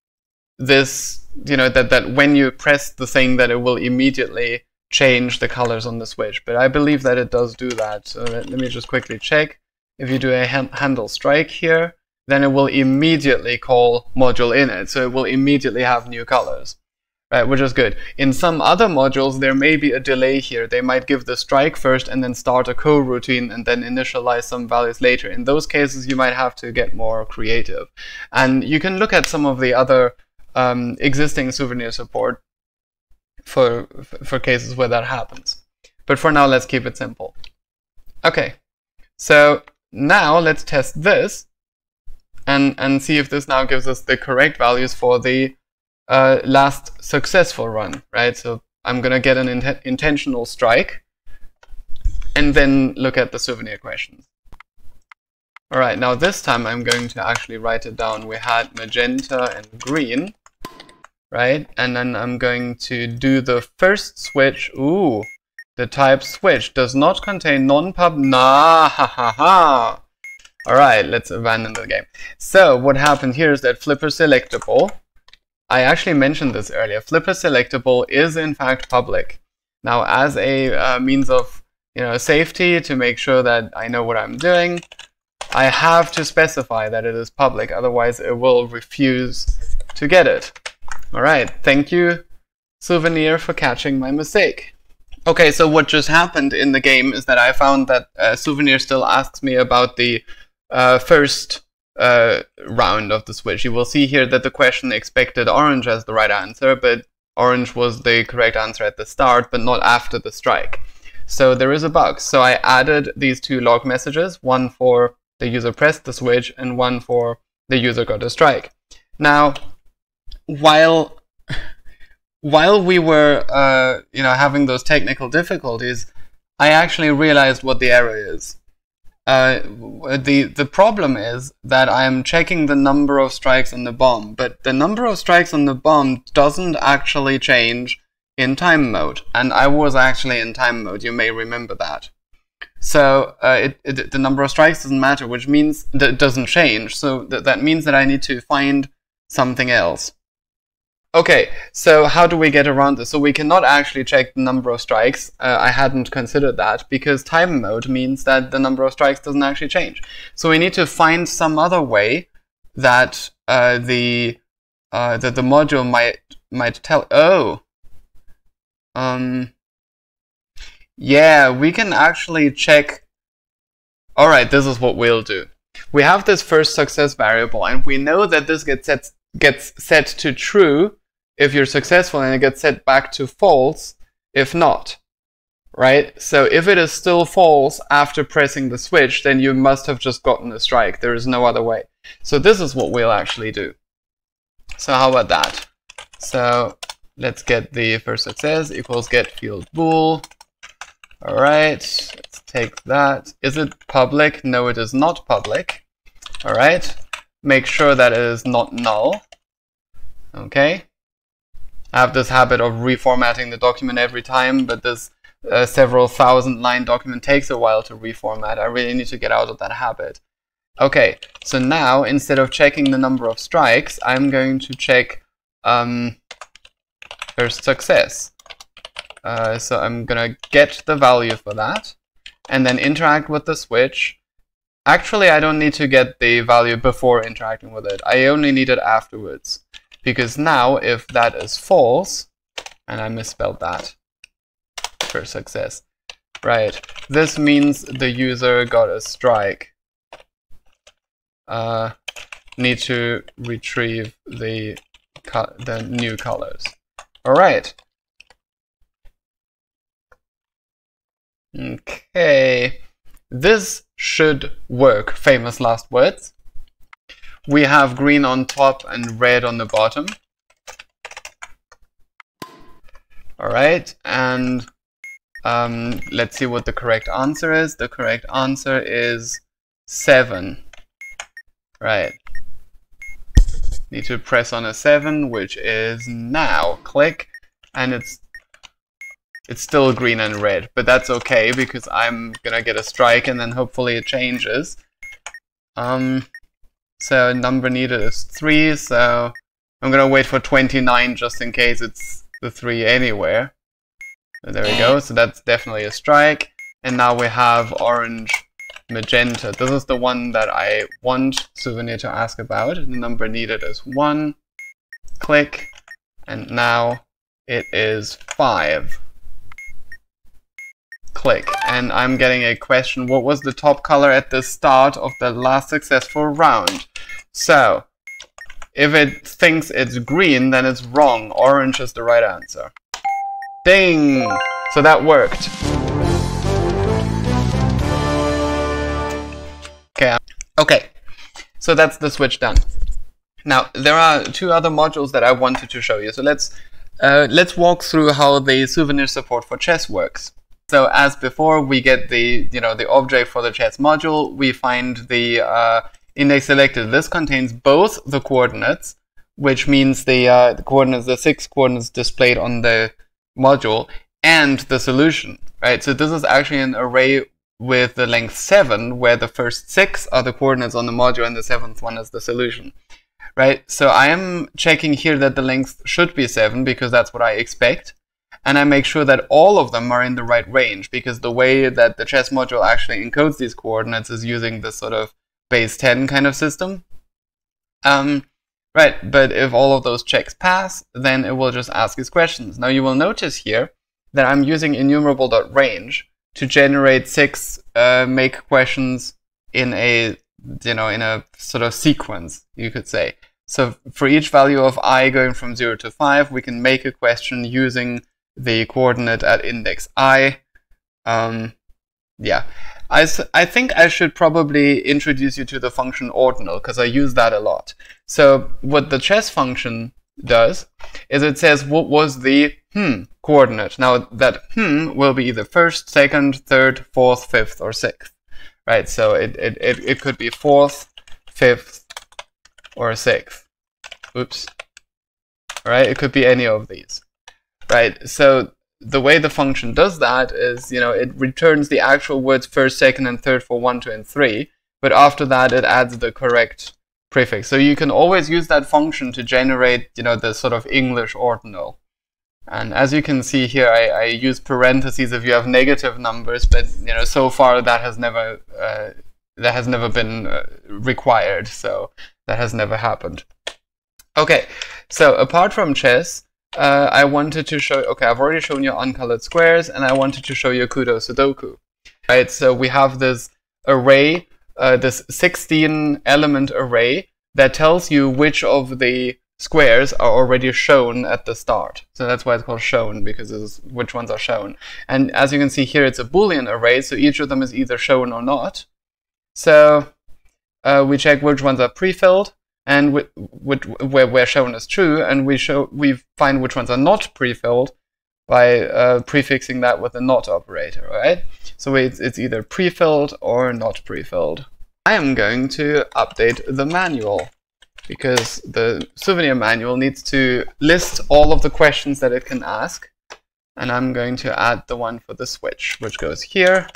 this, you know, that, that when you press the thing that it will immediately change the colors on the switch. But I believe that it does do that. So let, let me just quickly check. If you do a handle strike here, then it will immediately call module init. So it will immediately have new colors, right? Which is good. In some other modules, there may be a delay here. They might give the strike first and then start a coroutine and then initialize some values later. In those cases, you might have to get more creative. And you can look at some of the other um, existing souvenir support for, for cases where that happens. But for now, let's keep it simple. Okay, so now let's test this and, and see if this now gives us the correct values for the uh, last successful run, right? So I'm going to get an int intentional strike and then look at the souvenir questions. All right, now this time I'm going to actually write it down. We had magenta and green, right? And then I'm going to do the first switch. Ooh, the type switch does not contain non-pub. Nah, ha ha ha. All right, let's abandon the game. So what happened here is that flipper selectable, I actually mentioned this earlier, flipper selectable is in fact public. Now as a uh, means of you know safety to make sure that I know what I'm doing, I have to specify that it is public, otherwise it will refuse to get it. All right, thank you, Souvenir, for catching my mistake. Okay, so what just happened in the game is that I found that uh, Souvenir still asks me about the uh, first uh, round of the switch. You will see here that the question expected orange as the right answer, but orange was the correct answer at the start, but not after the strike. So there is a bug. So I added these two log messages, one for the user pressed the switch and one for the user got a strike. Now, while while we were uh, you know having those technical difficulties, I actually realized what the error is. Uh, the the problem is that I am checking the number of strikes on the bomb, but the number of strikes on the bomb doesn't actually change in time mode, and I was actually in time mode. You may remember that. So uh, it, it, the number of strikes doesn't matter, which means that it doesn't change. So th that means that I need to find something else. Okay, so how do we get around this? So we cannot actually check the number of strikes. Uh, I hadn't considered that because time mode means that the number of strikes doesn't actually change. So we need to find some other way that uh, the uh, that the module might might tell. Oh, um, yeah, we can actually check. All right, this is what we'll do. We have this first success variable, and we know that this gets set gets set to true if you're successful and it gets set back to false if not. right? So if it is still false after pressing the switch, then you must have just gotten a strike. There is no other way. So this is what we'll actually do. So how about that? So let's get the first success equals get field bool. All right, let's take that. Is it public? No, it is not public. All right, make sure that it is not null. Okay. I have this habit of reformatting the document every time, but this uh, several thousand line document takes a while to reformat. I really need to get out of that habit. Okay, so now instead of checking the number of strikes, I'm going to check um, first success. Uh, so I'm gonna get the value for that and then interact with the switch. Actually, I don't need to get the value before interacting with it. I only need it afterwards. Because now, if that is false, and I misspelled that for success, right, this means the user got a strike. Uh, need to retrieve the the new colors. All right. Okay, this should work, famous last words. We have green on top and red on the bottom. All right, and um, let's see what the correct answer is. The correct answer is 7. Right. Need to press on a 7, which is now. Click, and it's it's still green and red, but that's okay because I'm gonna get a strike and then hopefully it changes. Um, so number needed is 3, so I'm gonna wait for 29 just in case it's the 3 anywhere. So there we go, mm. so that's definitely a strike. And now we have orange magenta. This is the one that I want Souvenir to ask about. The number needed is 1. Click, and now it is 5 click. And I'm getting a question. What was the top color at the start of the last successful round? So if it thinks it's green then it's wrong. Orange is the right answer. Ding! So that worked. Okay okay. So that's the switch done. Now there are two other modules that I wanted to show you. So let's uh, let's walk through how the souvenir support for chess works so as before, we get the you know the object for the chess module. We find the uh, index selected. This contains both the coordinates, which means the, uh, the coordinates, the six coordinates displayed on the module, and the solution. Right. So this is actually an array with the length 7, where the first 6 are the coordinates on the module and the seventh one is the solution. Right, so I am checking here that the length should be 7 because that's what I expect and I make sure that all of them are in the right range because the way that the chess module actually encodes these coordinates is using this sort of base 10 kind of system. Um, right, but if all of those checks pass, then it will just ask these questions. Now you will notice here that I'm using enumerable.range to generate six uh, make questions in a you know in a sort of sequence, you could say. So for each value of i going from 0 to 5, we can make a question using the coordinate at index i. Um, yeah, I, I think I should probably introduce you to the function ordinal because I use that a lot. So what the chess function does is it says what was the hmm coordinate. Now that hmm will be either first, second, third, fourth, fifth, or sixth. Right, so it, it, it, it could be fourth, fifth, or sixth. Oops. All right, it could be any of these right? So the way the function does that is, you know, it returns the actual words first, second, and third for one, two, and three. But after that, it adds the correct prefix. So you can always use that function to generate, you know, the sort of English ordinal. And as you can see here, I, I use parentheses if you have negative numbers, but you know, so far that has never uh, that has never been uh, required. So that has never happened. Okay, so apart from chess, uh, I wanted to show, okay, I've already shown you uncolored squares, and I wanted to show you Kudosudoku. Right, so we have this array, uh, this 16 element array that tells you which of the squares are already shown at the start. So that's why it's called shown, because it's which ones are shown. And as you can see here, it's a Boolean array, so each of them is either shown or not. So uh, we check which ones are pre-filled and which, where, where shown is true, and we show we find which ones are not pre-filled by uh, prefixing that with a not operator, right? So it's, it's either pre-filled or not pre-filled. I am going to update the manual because the souvenir manual needs to list all of the questions that it can ask. And I'm going to add the one for the switch, which goes here.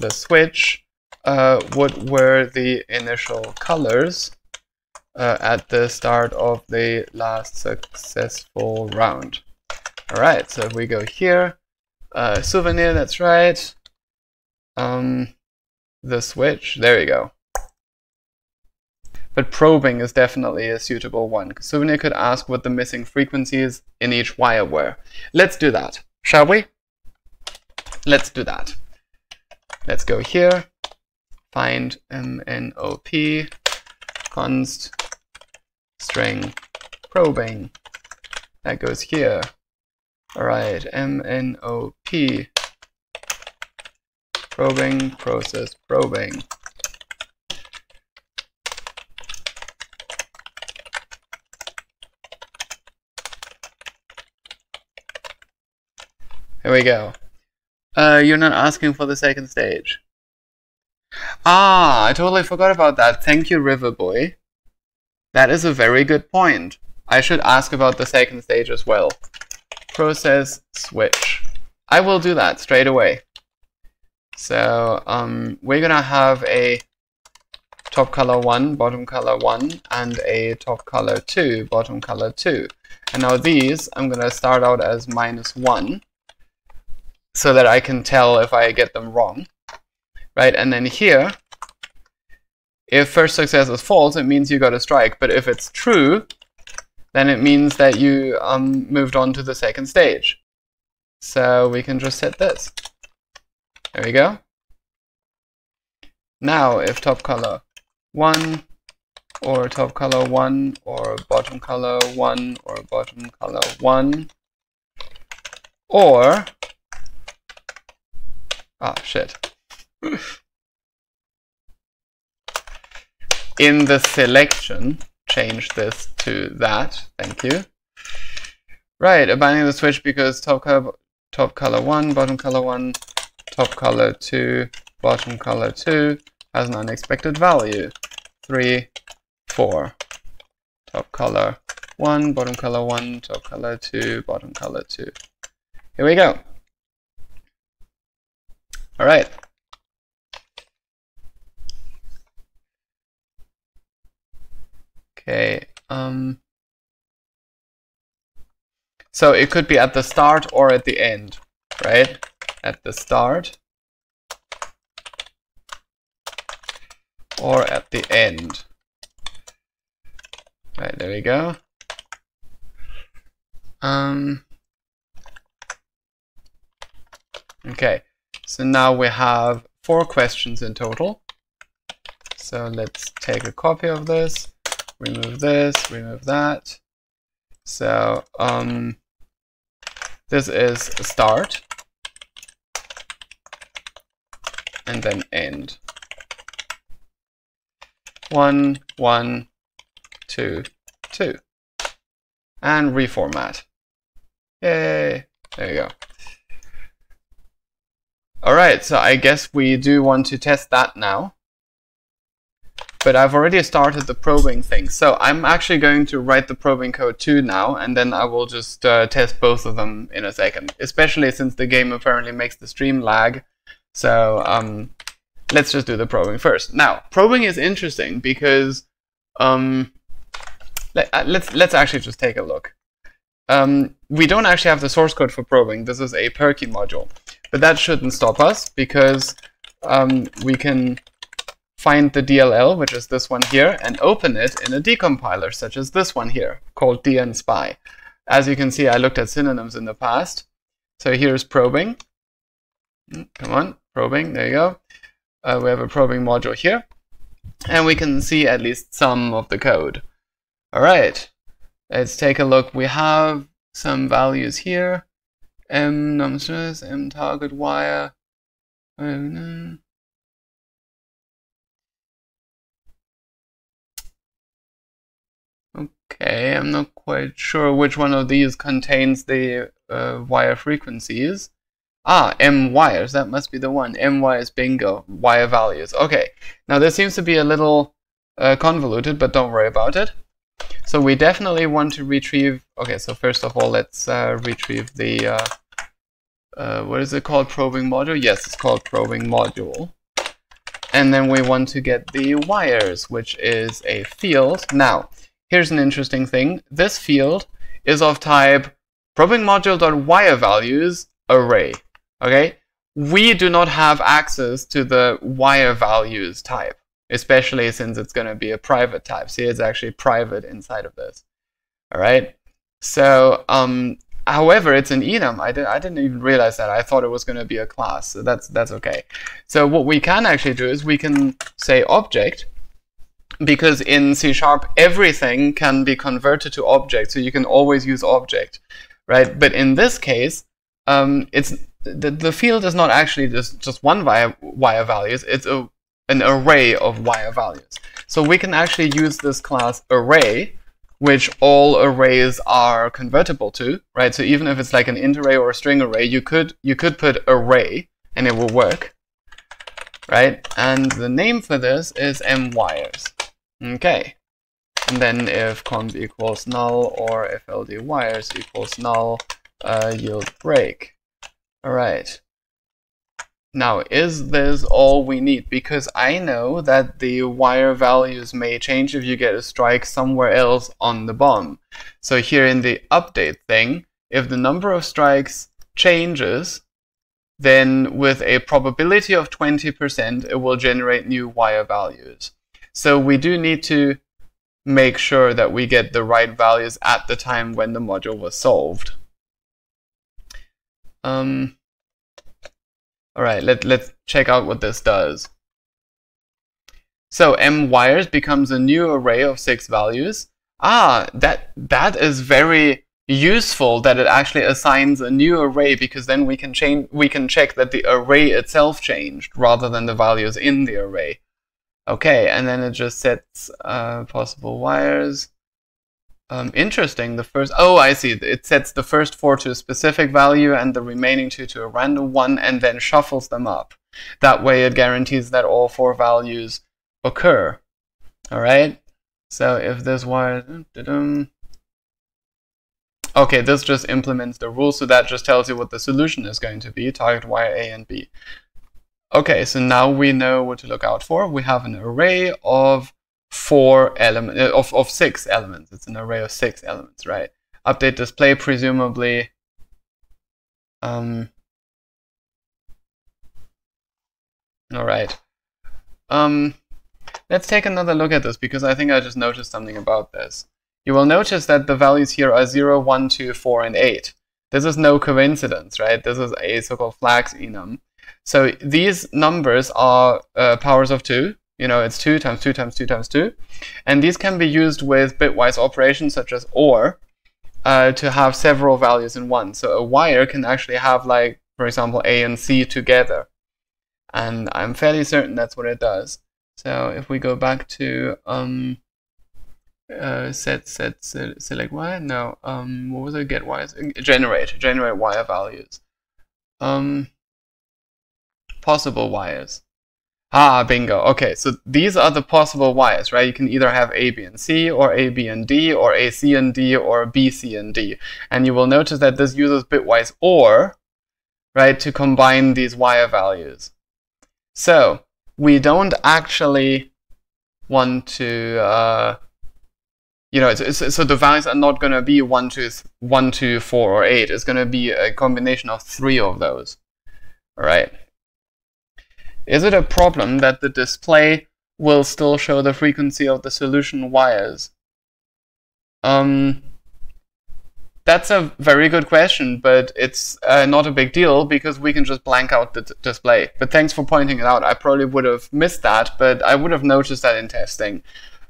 The switch, uh, what were the initial colors uh, at the start of the last successful round? All right, so if we go here, uh, souvenir, that's right. Um, the switch, there you go. But probing is definitely a suitable one. Souvenir could ask what the missing frequency is in each wire were. Let's do that, shall we? Let's do that. Let's go here, find MNOP, const string probing. That goes here. All right, MNOP, probing, process probing. Here we go. Uh, you're not asking for the second stage. Ah, I totally forgot about that. Thank you, Riverboy. That is a very good point. I should ask about the second stage as well. Process switch. I will do that straight away. So um, we're gonna have a top color 1, bottom color 1, and a top color 2, bottom color 2. And now these, I'm gonna start out as minus 1 so that I can tell if I get them wrong, right? And then here, if first success is false, it means you got a strike. But if it's true, then it means that you um, moved on to the second stage. So we can just set this. There we go. Now, if top color 1 or top color 1 or bottom color 1 or bottom color 1 or Ah, shit. In the selection, change this to that. Thank you. Right, abandoning the switch because top color, top color 1, bottom color 1, top color 2, bottom color 2 has an unexpected value. 3, 4. Top color 1, bottom color 1, top color 2, bottom color 2. Here we go. All right. Okay. Um, so it could be at the start or at the end, right? At the start or at the end. Right, there we go. Um, okay. So now we have four questions in total. So let's take a copy of this, remove this, remove that. So um, this is start and then end. One, one, two, two. And reformat. Yay! There you go. Alright, so I guess we do want to test that now. But I've already started the probing thing. So I'm actually going to write the probing code too now, and then I will just uh, test both of them in a second. Especially since the game apparently makes the stream lag. So um, let's just do the probing first. Now, probing is interesting because um, let, us uh, let's, let's actually just take a look. Um, we don't actually have the source code for probing. This is a Perky module. But that shouldn't stop us because um, we can find the DLL, which is this one here, and open it in a decompiler, such as this one here, called dnSpy. As you can see, I looked at synonyms in the past. So here's probing. Hmm, come on, probing, there you go. Uh, we have a probing module here. And we can see at least some of the code. All right, let's take a look. We have some values here. M numbers, M target wire. Okay, I'm not quite sure which one of these contains the uh, wire frequencies. Ah, M wires, that must be the one. M wires, bingo, wire values. Okay, now this seems to be a little uh, convoluted, but don't worry about it. So we definitely want to retrieve, okay, so first of all, let's uh, retrieve the, uh, uh, what is it called, probing module? Yes, it's called probing module. And then we want to get the wires, which is a field. Now, here's an interesting thing. This field is of type probing module.wire values array. Okay, we do not have access to the wire values type, especially since it's going to be a private type. See, it's actually private inside of this. All right. So, um, however, it's an enum. I, did, I didn't even realize that. I thought it was going to be a class. So that's that's okay. So what we can actually do is we can say object because in C Sharp, everything can be converted to object. So you can always use object, right? But in this case, um, it's the, the field is not actually just, just one wire, wire values, it's a, an array of wire values. So we can actually use this class array, which all arrays are convertible to, right? So even if it's like an int array or a string array, you could you could put array and it will work, right? And the name for this is mwires. Okay. And then if conv equals null or if ld wires equals null, uh, yield break. All right. Now, is this all we need? Because I know that the wire values may change if you get a strike somewhere else on the bomb. So here in the update thing, if the number of strikes changes, then with a probability of 20%, it will generate new wire values. So we do need to make sure that we get the right values at the time when the module was solved. Um, all right, let, let's check out what this does. So m wires becomes a new array of six values. Ah, that that is very useful that it actually assigns a new array because then we can change we can check that the array itself changed rather than the values in the array. Okay, and then it just sets uh, possible wires. Um, interesting. The first, oh, I see. It sets the first four to a specific value and the remaining two to a random one and then shuffles them up. That way it guarantees that all four values occur. All right. So if this wire, okay, this just implements the rule. So that just tells you what the solution is going to be, target wire A and B. Okay, so now we know what to look out for. We have an array of four elements uh, of, of six elements. It's an array of six elements, right? Update display presumably um, all right. Um, let's take another look at this because I think I just noticed something about this. You will notice that the values here are 0, 1, 2, 4, and 8. This is no coincidence, right? This is a so-called flags enum. So these numbers are uh, powers of 2, you know, it's 2 times 2 times 2 times 2. And these can be used with bitwise operations such as OR uh, to have several values in one. So a wire can actually have like, for example, A and C together. And I'm fairly certain that's what it does. So if we go back to um, uh, set set select wire, no, um, what was it? Get wires, generate generate wire values. Um, possible wires. Ah, bingo. Okay, so these are the possible wires, right? You can either have A, B, and C, or A, B, and D, or A, C, and D, or B, C, and D. And you will notice that this uses bitwise OR, right, to combine these wire values. So, we don't actually want to, uh, you know, it's, it's, so the values are not going to be 1, 2, 1, 2, 4, or 8. It's going to be a combination of three of those, right? Is it a problem that the display will still show the frequency of the solution wires? Um, that's a very good question, but it's uh, not a big deal because we can just blank out the display. But thanks for pointing it out. I probably would have missed that, but I would have noticed that in testing.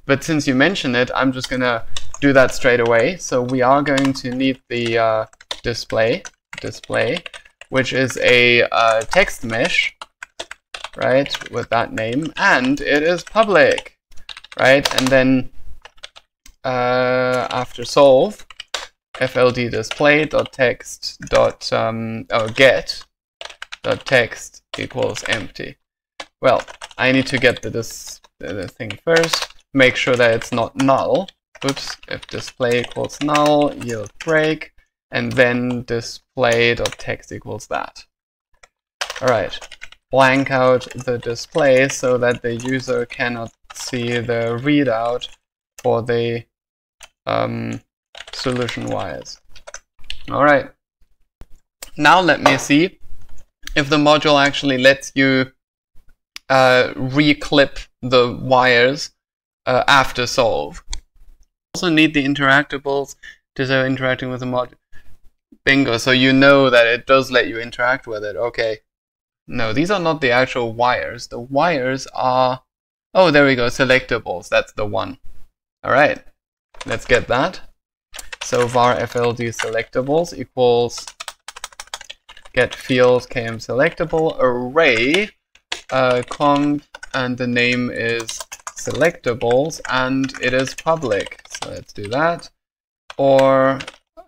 But since you mentioned it, I'm just going to do that straight away. So we are going to need the uh, display, display, which is a uh, text mesh, right, with that name, and it is public, right? And then uh, after solve, fld display dot text dot um, oh, get dot text equals empty. Well, I need to get the this the thing first. Make sure that it's not null. Oops, if display equals null, yield break, and then display dot text equals that. All right, blank out the display so that the user cannot see the readout for the um, solution wires. All right. Now let me see if the module actually lets you uh, reclip the wires uh, after solve. Also need the interactables to start interacting with the module. Bingo, so you know that it does let you interact with it. Okay. No, these are not the actual wires. The wires are... Oh, there we go, selectables. That's the one. All right, let's get that. So var fld selectables equals get field KMSelectable array uh, conf and the name is selectables and it is public. So let's do that. Or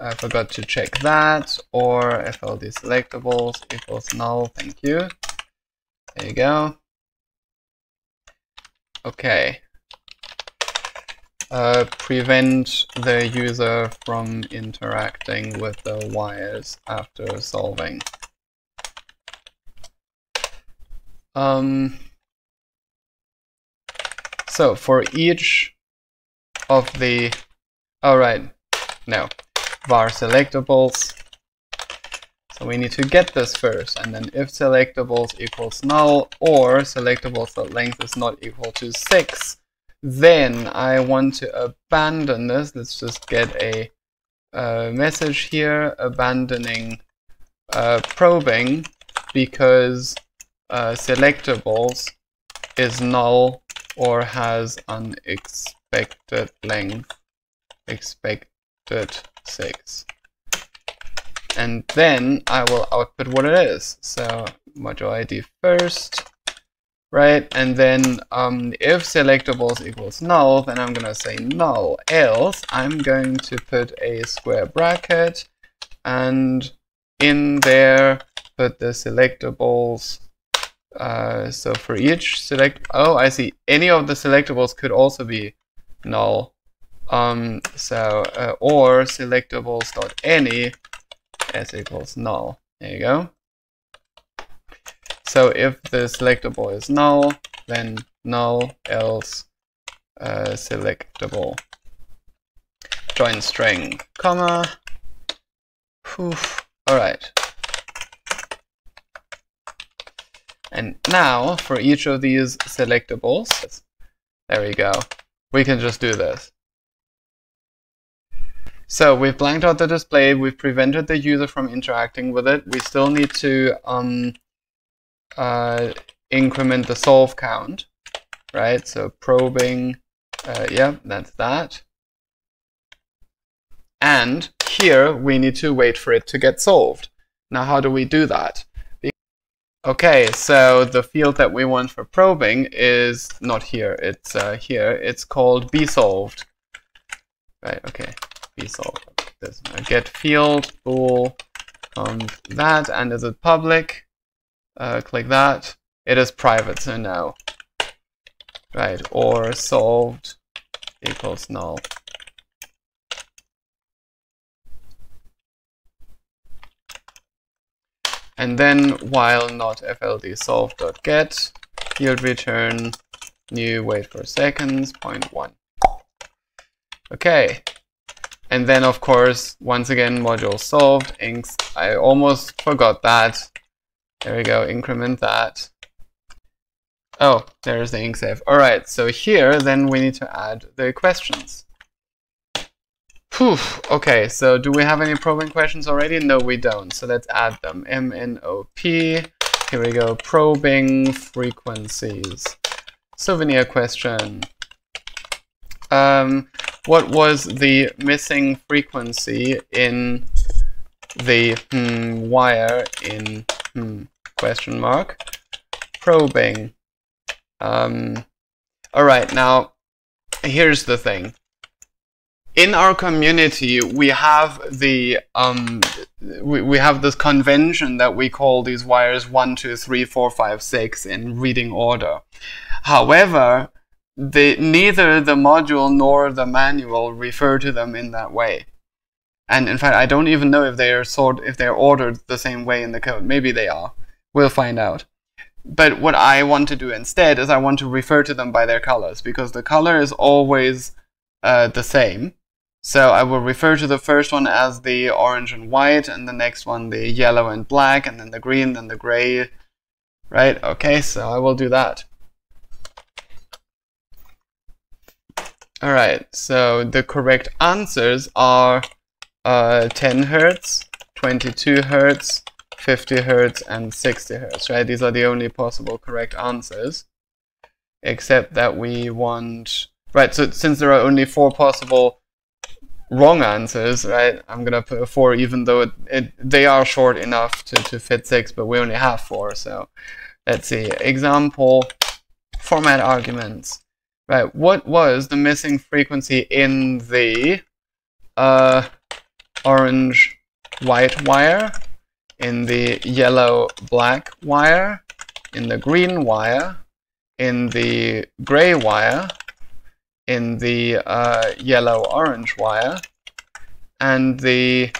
I forgot to check that. Or fld selectables equals null. Thank you. There you go. Okay uh, prevent the user from interacting with the wires after solving. Um, so for each of the, all right, no, var selectables. So we need to get this first, and then if selectables equals null or selectables length is not equal to 6, then I want to abandon this. Let's just get a, a message here abandoning uh, probing because uh, selectables is null or has unexpected length expected 6 and then I will output what it is so module ID first right? And then um, if selectables equals null, then I'm going to say null. Else, I'm going to put a square bracket and in there put the selectables. Uh, so for each select, oh, I see. Any of the selectables could also be null. Um, so uh, or selectables dot any s equals null. There you go. So if the selectable is null, then null, else uh, selectable. Join string, comma. Poof. All right. And now for each of these selectables, there we go. We can just do this. So we've blanked out the display, we've prevented the user from interacting with it. We still need to um, uh, increment the solve count, right? So probing, uh, yeah, that's that. And here we need to wait for it to get solved. Now, how do we do that? Okay, so the field that we want for probing is not here, it's uh, here. It's called be solved. Right, okay, be solved. This get field bool um, that, and is it public? uh, click that. It is private, so no. Right, or solved equals null. And then while not fld solve.get, yield return new wait for seconds, point one. Okay. And then of course, once again, module solved, inks. I almost forgot that. There we go, increment that. Oh, there's the IncSafe. All right, so here, then we need to add the questions. Whew, okay, so do we have any probing questions already? No, we don't, so let's add them. MNOP, here we go, probing frequencies. Souvenir question. Um, what was the missing frequency in the hmm, wire in hmm, question mark probing. Um, all right, now here's the thing. In our community, we have the um, we, we have this convention that we call these wires one, two, three, four, five, six in reading order. However, the, neither the module nor the manual refer to them in that way. And in fact, I don't even know if they are sort if they're ordered the same way in the code. Maybe they are. We'll find out. But what I want to do instead is I want to refer to them by their colors because the color is always uh, the same. So I will refer to the first one as the orange and white, and the next one the yellow and black, and then the green, then the gray. Right? Okay, so I will do that. Alright, so the correct answers are uh, 10 hertz, 22 hertz, 50 hertz, and 60 hertz, right? These are the only possible correct answers. Except that we want... Right, so since there are only four possible wrong answers, right, I'm gonna put a 4 even though it, it, they are short enough to, to fit 6, but we only have 4, so let's see. Example, format arguments. Right, what was the missing frequency in the uh, orange white wire, in the yellow black wire, in the green wire, in the gray wire, in the uh, yellow orange wire, and the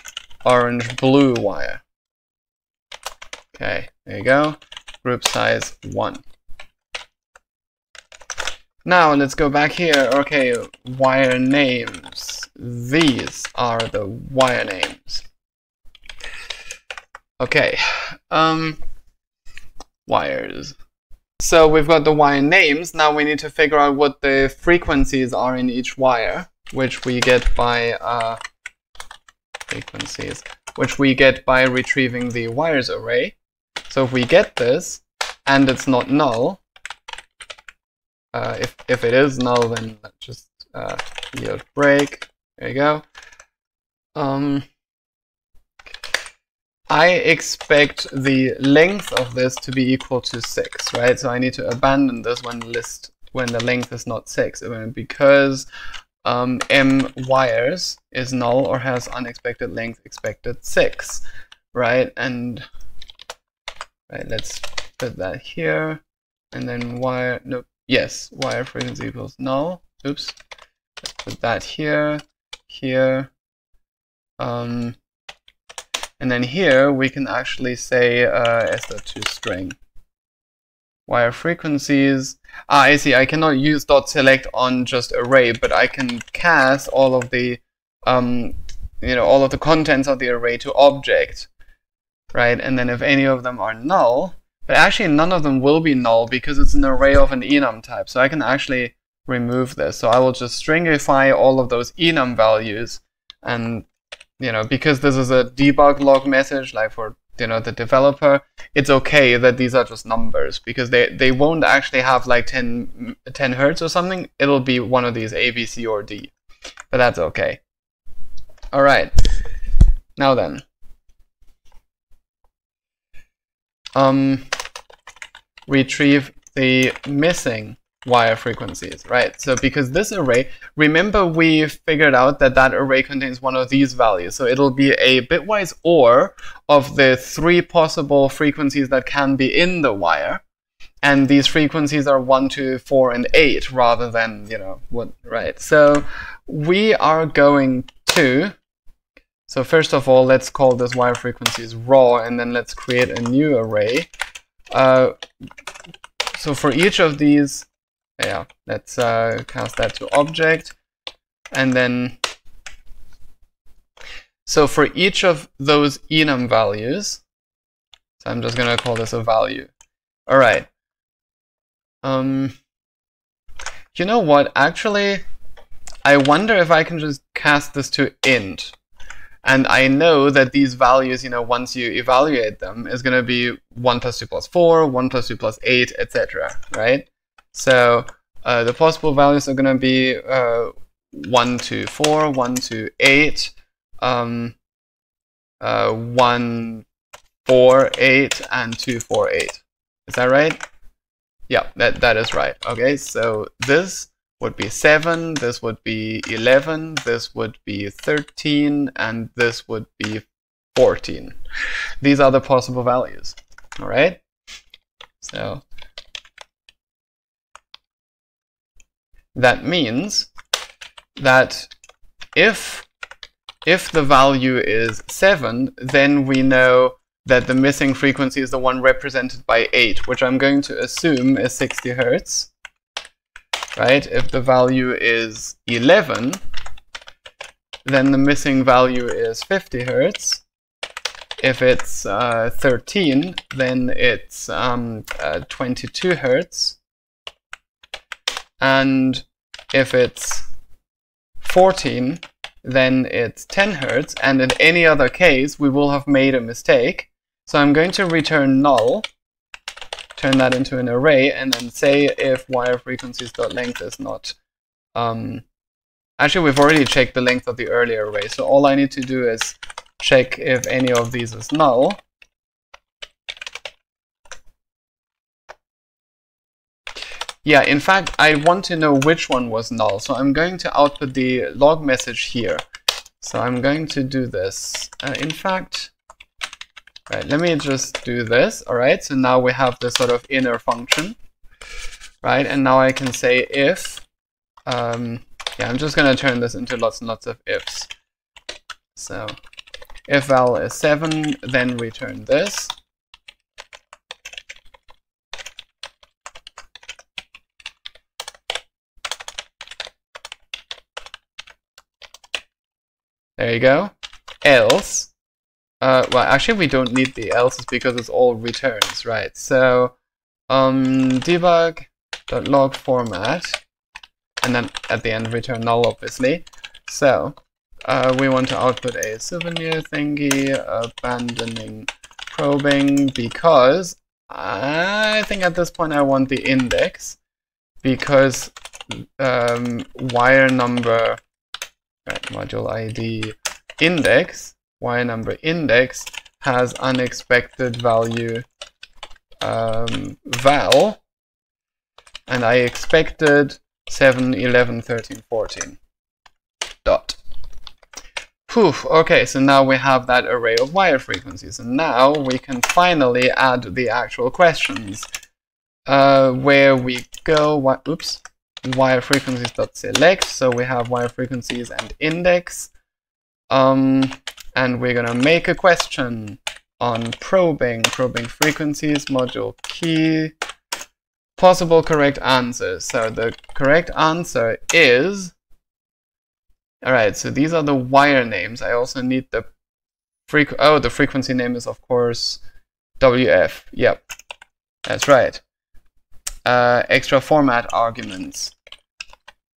orange blue wire. Okay, there you go. Group size 1. Now let's go back here. Okay, wire names. These are the wire names. Okay, um, wires. So we've got the wire names. Now we need to figure out what the frequencies are in each wire, which we get by uh, frequencies, which we get by retrieving the wires array. So if we get this and it's not null, uh, if, if it is null, then just uh, yield break. There you go. Um, I expect the length of this to be equal to 6, right? So I need to abandon this when list when the length is not 6 because um, m wires is null or has unexpected length expected 6, right? And right, let's put that here and then wire nope Yes, wire frequency equals null. Oops. Let's put that here, here. Um, and then here we can actually say uh, s.to string. Wire frequencies. Ah, I see. I cannot use dot select on just array, but I can cast all of the um, you know, all of the contents of the array to object, right? And then if any of them are null, but actually none of them will be null because it's an array of an enum type. So I can actually remove this. So I will just stringify all of those enum values. And, you know, because this is a debug log message, like for, you know, the developer, it's okay that these are just numbers because they, they won't actually have like 10, 10 hertz or something. It'll be one of these A, B, C, or D. But that's okay. All right. Now then. Um, retrieve the missing wire frequencies, right? So because this array, remember we figured out that that array contains one of these values. So it'll be a bitwise OR of the three possible frequencies that can be in the wire. And these frequencies are 1, 2, 4, and 8 rather than, you know, what, right? So we are going to, so first of all, let's call this wire frequencies raw, and then let's create a new array uh, so for each of these, yeah, let's uh, cast that to object. And then, so for each of those enum values, so I'm just going to call this a value. All right. Um, you know what? Actually, I wonder if I can just cast this to int. And I know that these values, you know, once you evaluate them, is going to be 1 plus 2 plus 4, 1 plus 2 plus 8, etc. Right? So Uh, the possible values are going to be uh, 1 to 4, 1 to 8, um, uh, 1, 4, 8, and 2, 4, 8. Is that right? Yeah, that, that is right. Okay, so this would be 7, this would be 11, this would be 13, and this would be 14. These are the possible values. All right? So that means that if if the value is 7, then we know that the missing frequency is the one represented by 8, which I'm going to assume is 60 hertz. Right? If the value is 11, then the missing value is 50 hertz. If it's uh, 13, then it's um, uh, 22 hertz. And if it's 14, then it's 10 hertz. And in any other case, we will have made a mistake. So I'm going to return null, turn that into an array, and then say if wire frequencies.length is not... Um, actually, we've already checked the length of the earlier array. So all I need to do is check if any of these is null. Yeah, in fact, I want to know which one was null. So I'm going to output the log message here. So I'm going to do this. Uh, in fact, right, let me just do this. All right, so now we have this sort of inner function, right? And now I can say if, um, yeah, I'm just going to turn this into lots and lots of ifs. So if val is 7, then return this. There you go. Else, uh, well, actually we don't need the else's because it's all returns, right? So, um, debug.log format, and then at the end return null, obviously. So, uh, we want to output a souvenir thingy, abandoning probing, because I think at this point I want the index, because um, wire number right, module ID index, y number index, has unexpected value um, val, and I expected 7, 11, 13, 14. Dot. Poof, okay, so now we have that array of wire frequencies, and now we can finally add the actual questions. Uh, where we go, oops, wire frequencies dot select. So we have wire frequencies and index. Um, and we're gonna make a question on probing, probing frequencies, module key, possible correct answers. So the correct answer is, all right, so these are the wire names. I also need the freq oh, the frequency name is of course WF. Yep, that's right. Uh, extra format arguments.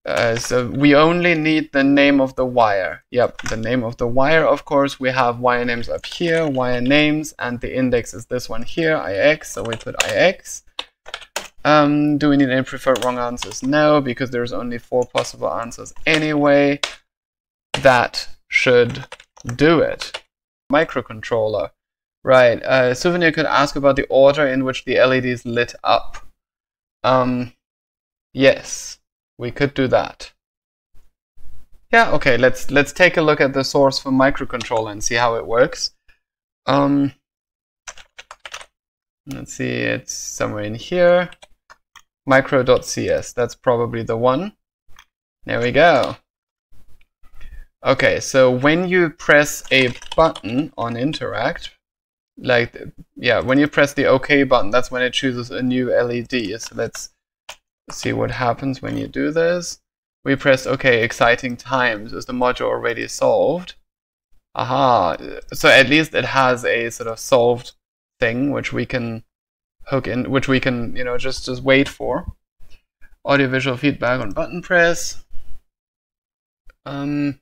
Uh, so we only need the name of the wire. Yep, the name of the wire, of course. We have wire names up here, wire names, and the index is this one here, IX, so we put IX. Um, do we need any preferred wrong answers? No, because there's only four possible answers anyway. That should do it. Microcontroller. Right, uh, Souvenir could ask about the order in which the LEDs lit up. Um, yes we could do that. Yeah, okay, let's let's take a look at the source for microcontroller and see how it works. Um, let's see, it's somewhere in here. Micro.cs, that's probably the one. There we go. Okay, so when you press a button on interact, like, yeah, when you press the OK button, that's when it chooses a new LED. So let's see what happens when you do this. We press OK, exciting times. Is the module already solved? Aha, so at least it has a sort of solved thing which we can hook in, which we can, you know, just, just wait for. Audiovisual feedback on button press. Um,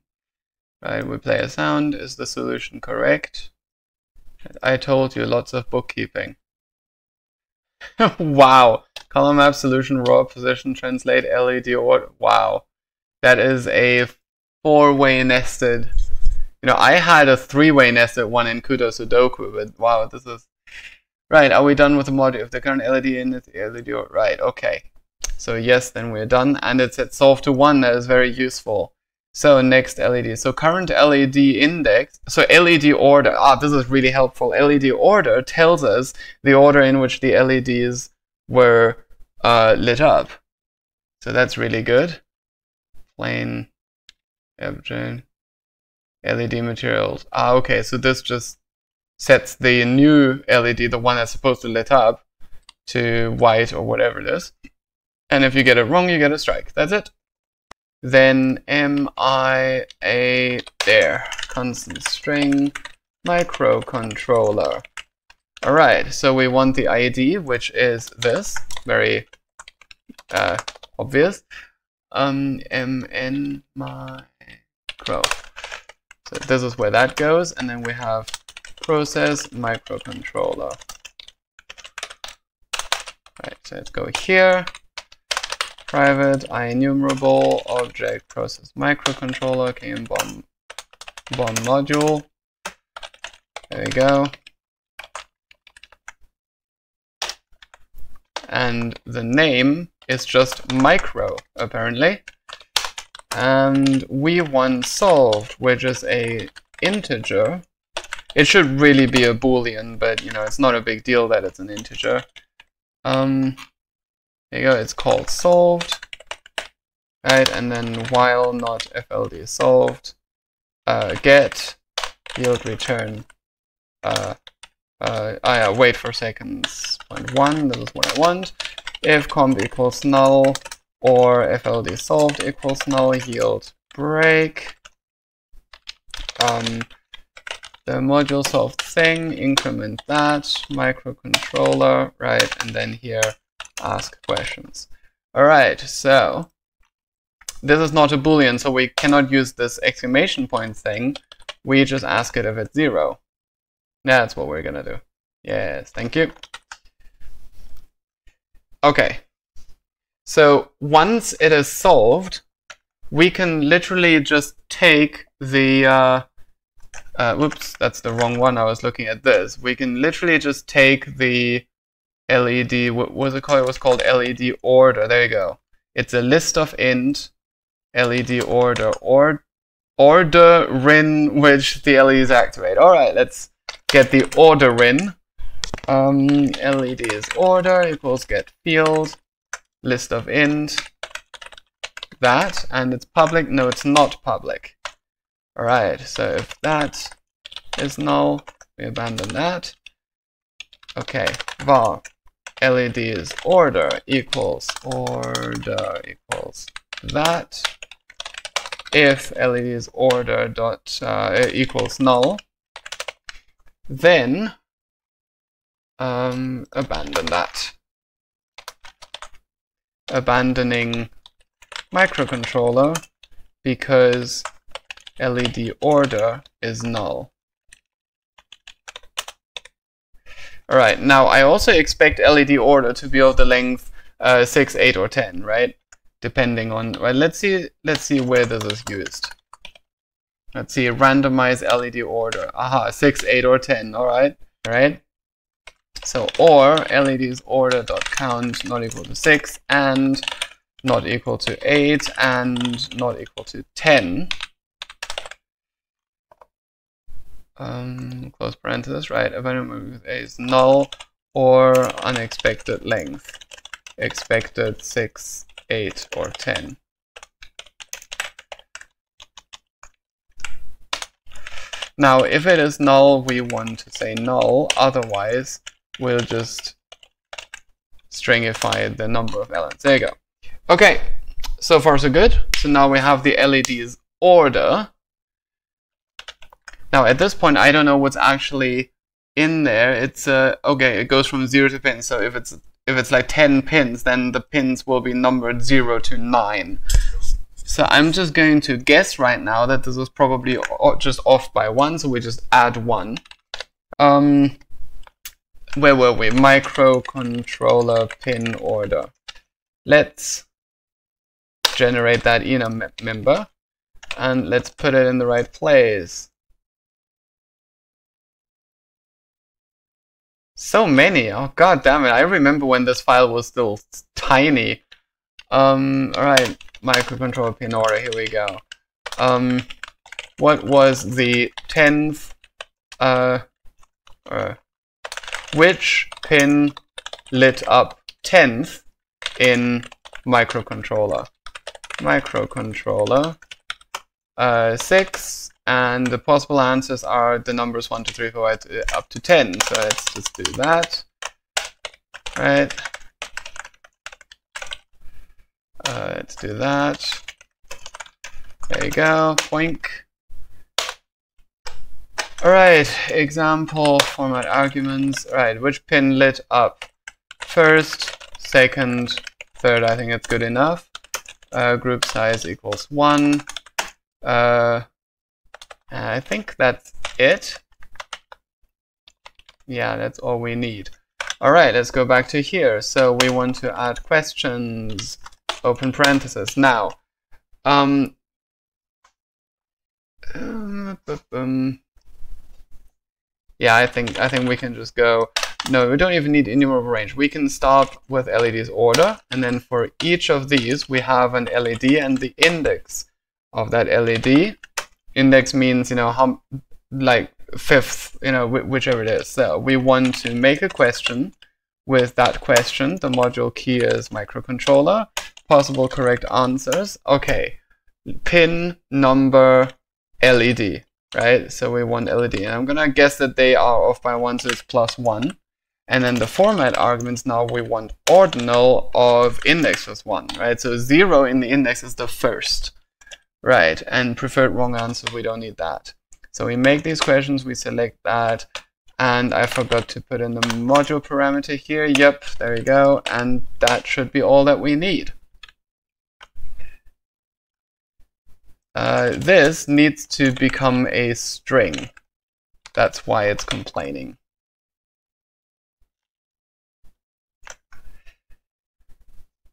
right, we play a sound. Is the solution correct? I told you, lots of bookkeeping. wow, Color map solution raw position translate LED order. Wow, that is a four-way nested. You know, I had a three-way nested one in Kudosudoku, but wow, this is right. Are we done with the module? If the current LED in it, LED order. Right. Okay. So yes, then we're done, and it's at solve to one. That is very useful. So next LED. So current LED index. So LED order. Ah, this is really helpful. LED order tells us the order in which the LEDs were uh, lit up. So that's really good. Plain LED materials. Ah, okay. So this just sets the new LED, the one that's supposed to lit up, to white or whatever it is. And if you get it wrong, you get a strike. That's it then MIA there, constant string microcontroller. Alright, so we want the ID, which is this, very uh, obvious. Um, MN micro. So this is where that goes, and then we have process microcontroller. Right, so let's go here private IEnumerable object process microcontroller came bomb bomb module. There we go. And the name is just micro, apparently. And we want solved, which is a integer. It should really be a boolean, but you know, it's not a big deal that it's an integer. Um, there you go, it's called solved. Right, and then while not FLD solved, uh, get yield return. Uh, uh, oh wait for seconds. Point one, this is what I want. If comp equals null or FLD solved equals null, yield break. Um, the module solved thing, increment that, microcontroller, right, and then here ask questions. All right, so this is not a boolean, so we cannot use this exclamation point thing. We just ask it if it's zero. That's what we're gonna do. Yes, thank you. Okay, so once it is solved, we can literally just take the, uh, uh, whoops, that's the wrong one, I was looking at this. We can literally just take the LED, what was it called? It was called LED order. There you go. It's a list of int LED order or order in which the LEDs activate. All right, let's get the order in. Um, LED is order equals get field list of int that and it's public. No, it's not public. All right, so if that is null, we abandon that. Okay, var LED is order equals order equals that. If LED is order dot uh, equals null, then um, abandon that. Abandoning microcontroller because LED order is null. Alright, now I also expect LED order to be of the length uh, 6, 8, or 10, right? Depending on, right, let's see, let's see where this is used. Let's see, randomize LED order. Aha, 6, 8, or 10, alright, alright? So, or LED's order dot count not equal to 6 and not equal to 8 and not equal to 10 um, close parenthesis, right? A variable with a is null or unexpected length. Expected 6, 8, or 10. Now, if it is null, we want to say null. Otherwise, we'll just stringify the number of elements. There you go. Okay, so far so good. So now we have the LED's order. Now at this point, I don't know what's actually in there. It's uh, okay. It goes from zero to pin. So if it's if it's like 10 pins, then the pins will be numbered 0 to 9. So I'm just going to guess right now that this was probably just off by 1, so we just add 1. Um, where were we? Microcontroller pin order. Let's generate that enum member and let's put it in the right place. So many. Oh god damn it. I remember when this file was still tiny. Um alright, microcontroller pin order, here we go. Um what was the tenth uh, uh which pin lit up 10th in microcontroller? Microcontroller uh, 6 and the possible answers are the numbers 1, 2, 3, 4, 5, up to 10. So let's just do that. Right. Uh, let's do that. There you go. Poink. Alright, example, format arguments. Alright, which pin lit up? First, second, third, I think it's good enough. Uh, group size equals 1. Uh, I think that's it. Yeah, that's all we need. Alright, let's go back to here. So we want to add questions, open parenthesis. Now, um, um, yeah, I think I think we can just go. No, we don't even need enumerable range. We can start with LED's order, and then for each of these, we have an LED and the index of that LED. Index means, you know, how, like fifth, you know, wh whichever it is. So we want to make a question with that question. The module key is microcontroller. Possible correct answers. Okay. Pin number LED right? So we want LED. And I'm going to guess that they are off by 1, so it's plus 1. And then the format arguments, now we want ordinal of index plus 1, right? So 0 in the index is the first, right? And preferred wrong answer, we don't need that. So we make these questions, we select that, and I forgot to put in the module parameter here. Yep, there we go. And that should be all that we need. Uh, this needs to become a string. That's why it's complaining.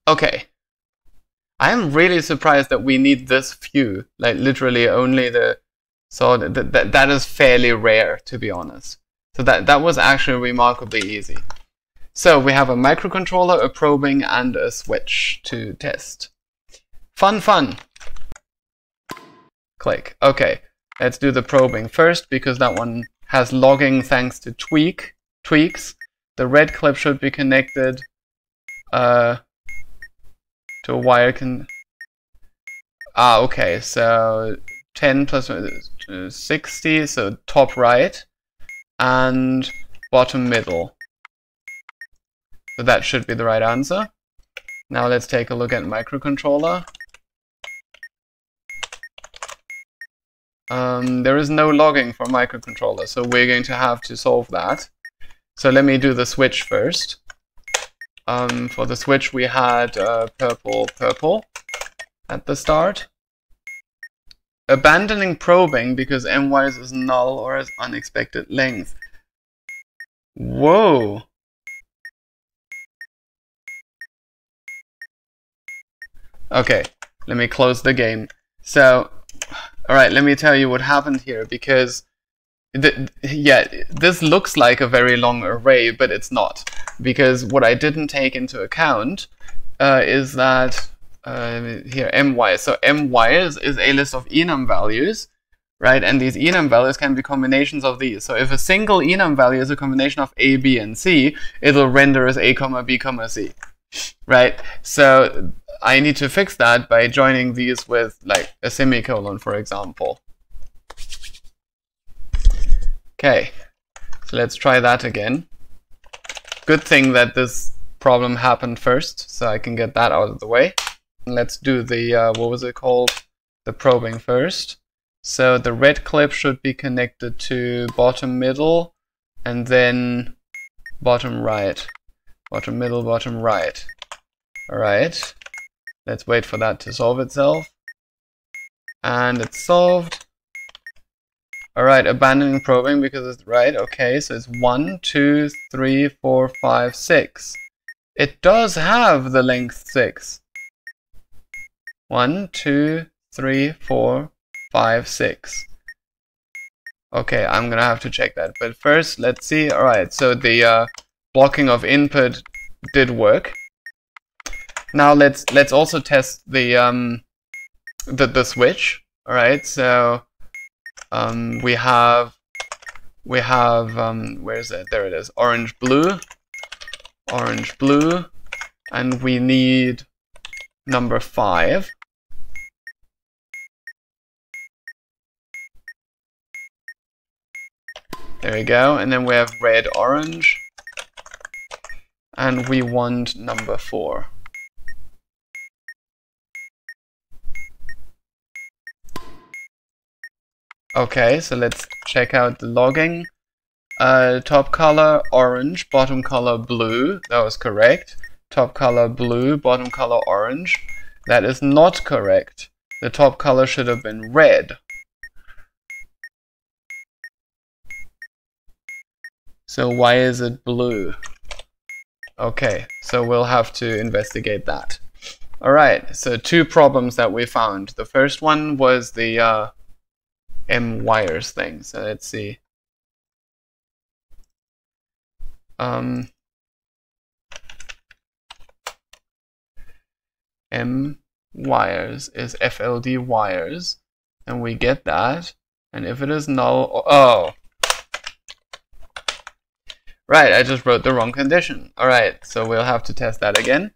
Okay. I'm really surprised that we need this few, like literally only the, so that, that, that is fairly rare, to be honest. So that, that was actually remarkably easy. So we have a microcontroller, a probing, and a switch to test. Fun, fun click. Okay, let's do the probing first because that one has logging thanks to tweak tweaks. The red clip should be connected uh, to a wire. Can ah okay, so 10 uh, 60, so top right and bottom middle. So that should be the right answer. Now let's take a look at microcontroller. Um, there is no logging for microcontroller, so we're going to have to solve that. So let me do the switch first. Um, for the switch, we had uh, purple, purple at the start. Abandoning probing because mwise is null or has unexpected length. Whoa! Okay, let me close the game. So all right, let me tell you what happened here because yeah, this looks like a very long array, but it's not. Because what I didn't take into account uh, is that uh, here my. So my is, is a list of enum values, right? And these enum values can be combinations of these. So if a single enum value is a combination of a, b, and c, it'll render as a, comma b, comma c, right? So I need to fix that by joining these with like a semicolon, for example. Okay, so let's try that again. Good thing that this problem happened first, so I can get that out of the way. Let's do the, uh, what was it called? The probing first. So the red clip should be connected to bottom middle and then bottom right. Bottom middle, bottom right. Alright. Let's wait for that to solve itself. And it's solved. Alright, abandoning probing because it's right. Okay, so it's one, two, three, four, five, six. It does have the length 6. One, two, three, four, five, six. Okay, I'm gonna have to check that. But first, let's see. Alright, so the uh, blocking of input did work. Now let's let's also test the um the the switch. Alright, so um we have we have um where is it? There it is. Orange blue. Orange blue. And we need number five. There we go. And then we have red, orange. And we want number four. Okay, so let's check out the logging. Uh, top color orange, bottom color blue. That was correct. Top color blue, bottom color orange. That is not correct. The top color should have been red. So why is it blue? Okay, so we'll have to investigate that. Alright, so two problems that we found. The first one was the uh, M wires thing. So let's see. Um, M wires is FLD wires, and we get that. And if it is null, oh, Right, I just wrote the wrong condition. Alright, so we'll have to test that again.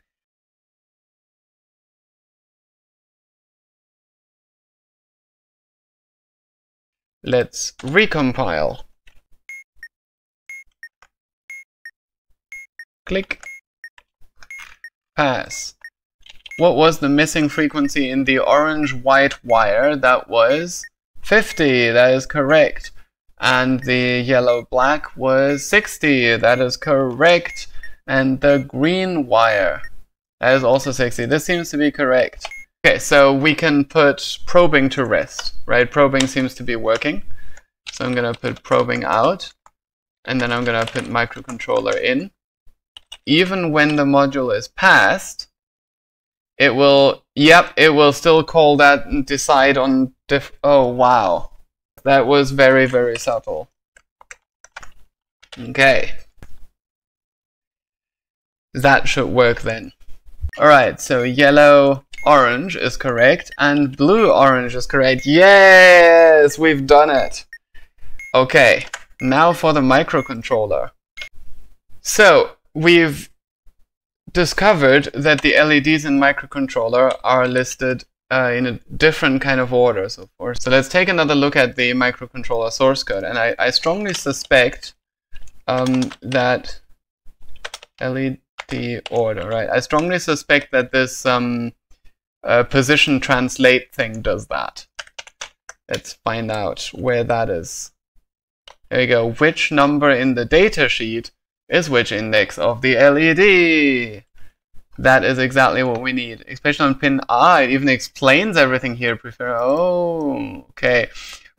Let's recompile. Click. Pass. What was the missing frequency in the orange-white wire? That was 50. That is correct and the yellow black was 60 that is correct and the green wire that is also 60 this seems to be correct okay so we can put probing to rest right probing seems to be working so I'm gonna put probing out and then I'm gonna put microcontroller in even when the module is passed it will yep it will still call that and decide on diff oh wow that was very, very subtle. Okay. That should work then. Alright, so yellow, orange is correct, and blue, orange is correct. Yes, we've done it. Okay, now for the microcontroller. So, we've discovered that the LEDs in microcontroller are listed uh, in a different kind of order, so forth. So let's take another look at the microcontroller source code, and I, I strongly suspect um, that LED order, right? I strongly suspect that this um, uh, position translate thing does that. Let's find out where that is. There you go. Which number in the data sheet is which index of the LED? That is exactly what we need, especially on pin Ah, it even explains everything here. Prefer, oh, okay.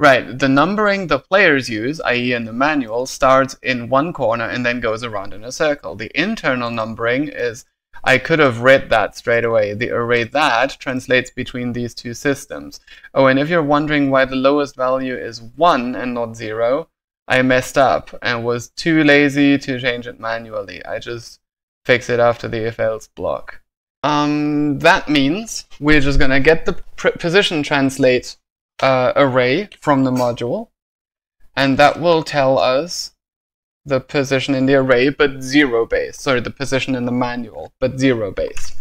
Right, the numbering the players use, i.e. in the manual, starts in one corner and then goes around in a circle. The internal numbering is, I could have read that straight away. The array that translates between these two systems. Oh, and if you're wondering why the lowest value is 1 and not 0, I messed up and was too lazy to change it manually. I just fix it after the if else block. Um, that means we're just going to get the position translate uh, array from the module, and that will tell us the position in the array, but zero based. Sorry, the position in the manual, but zero based.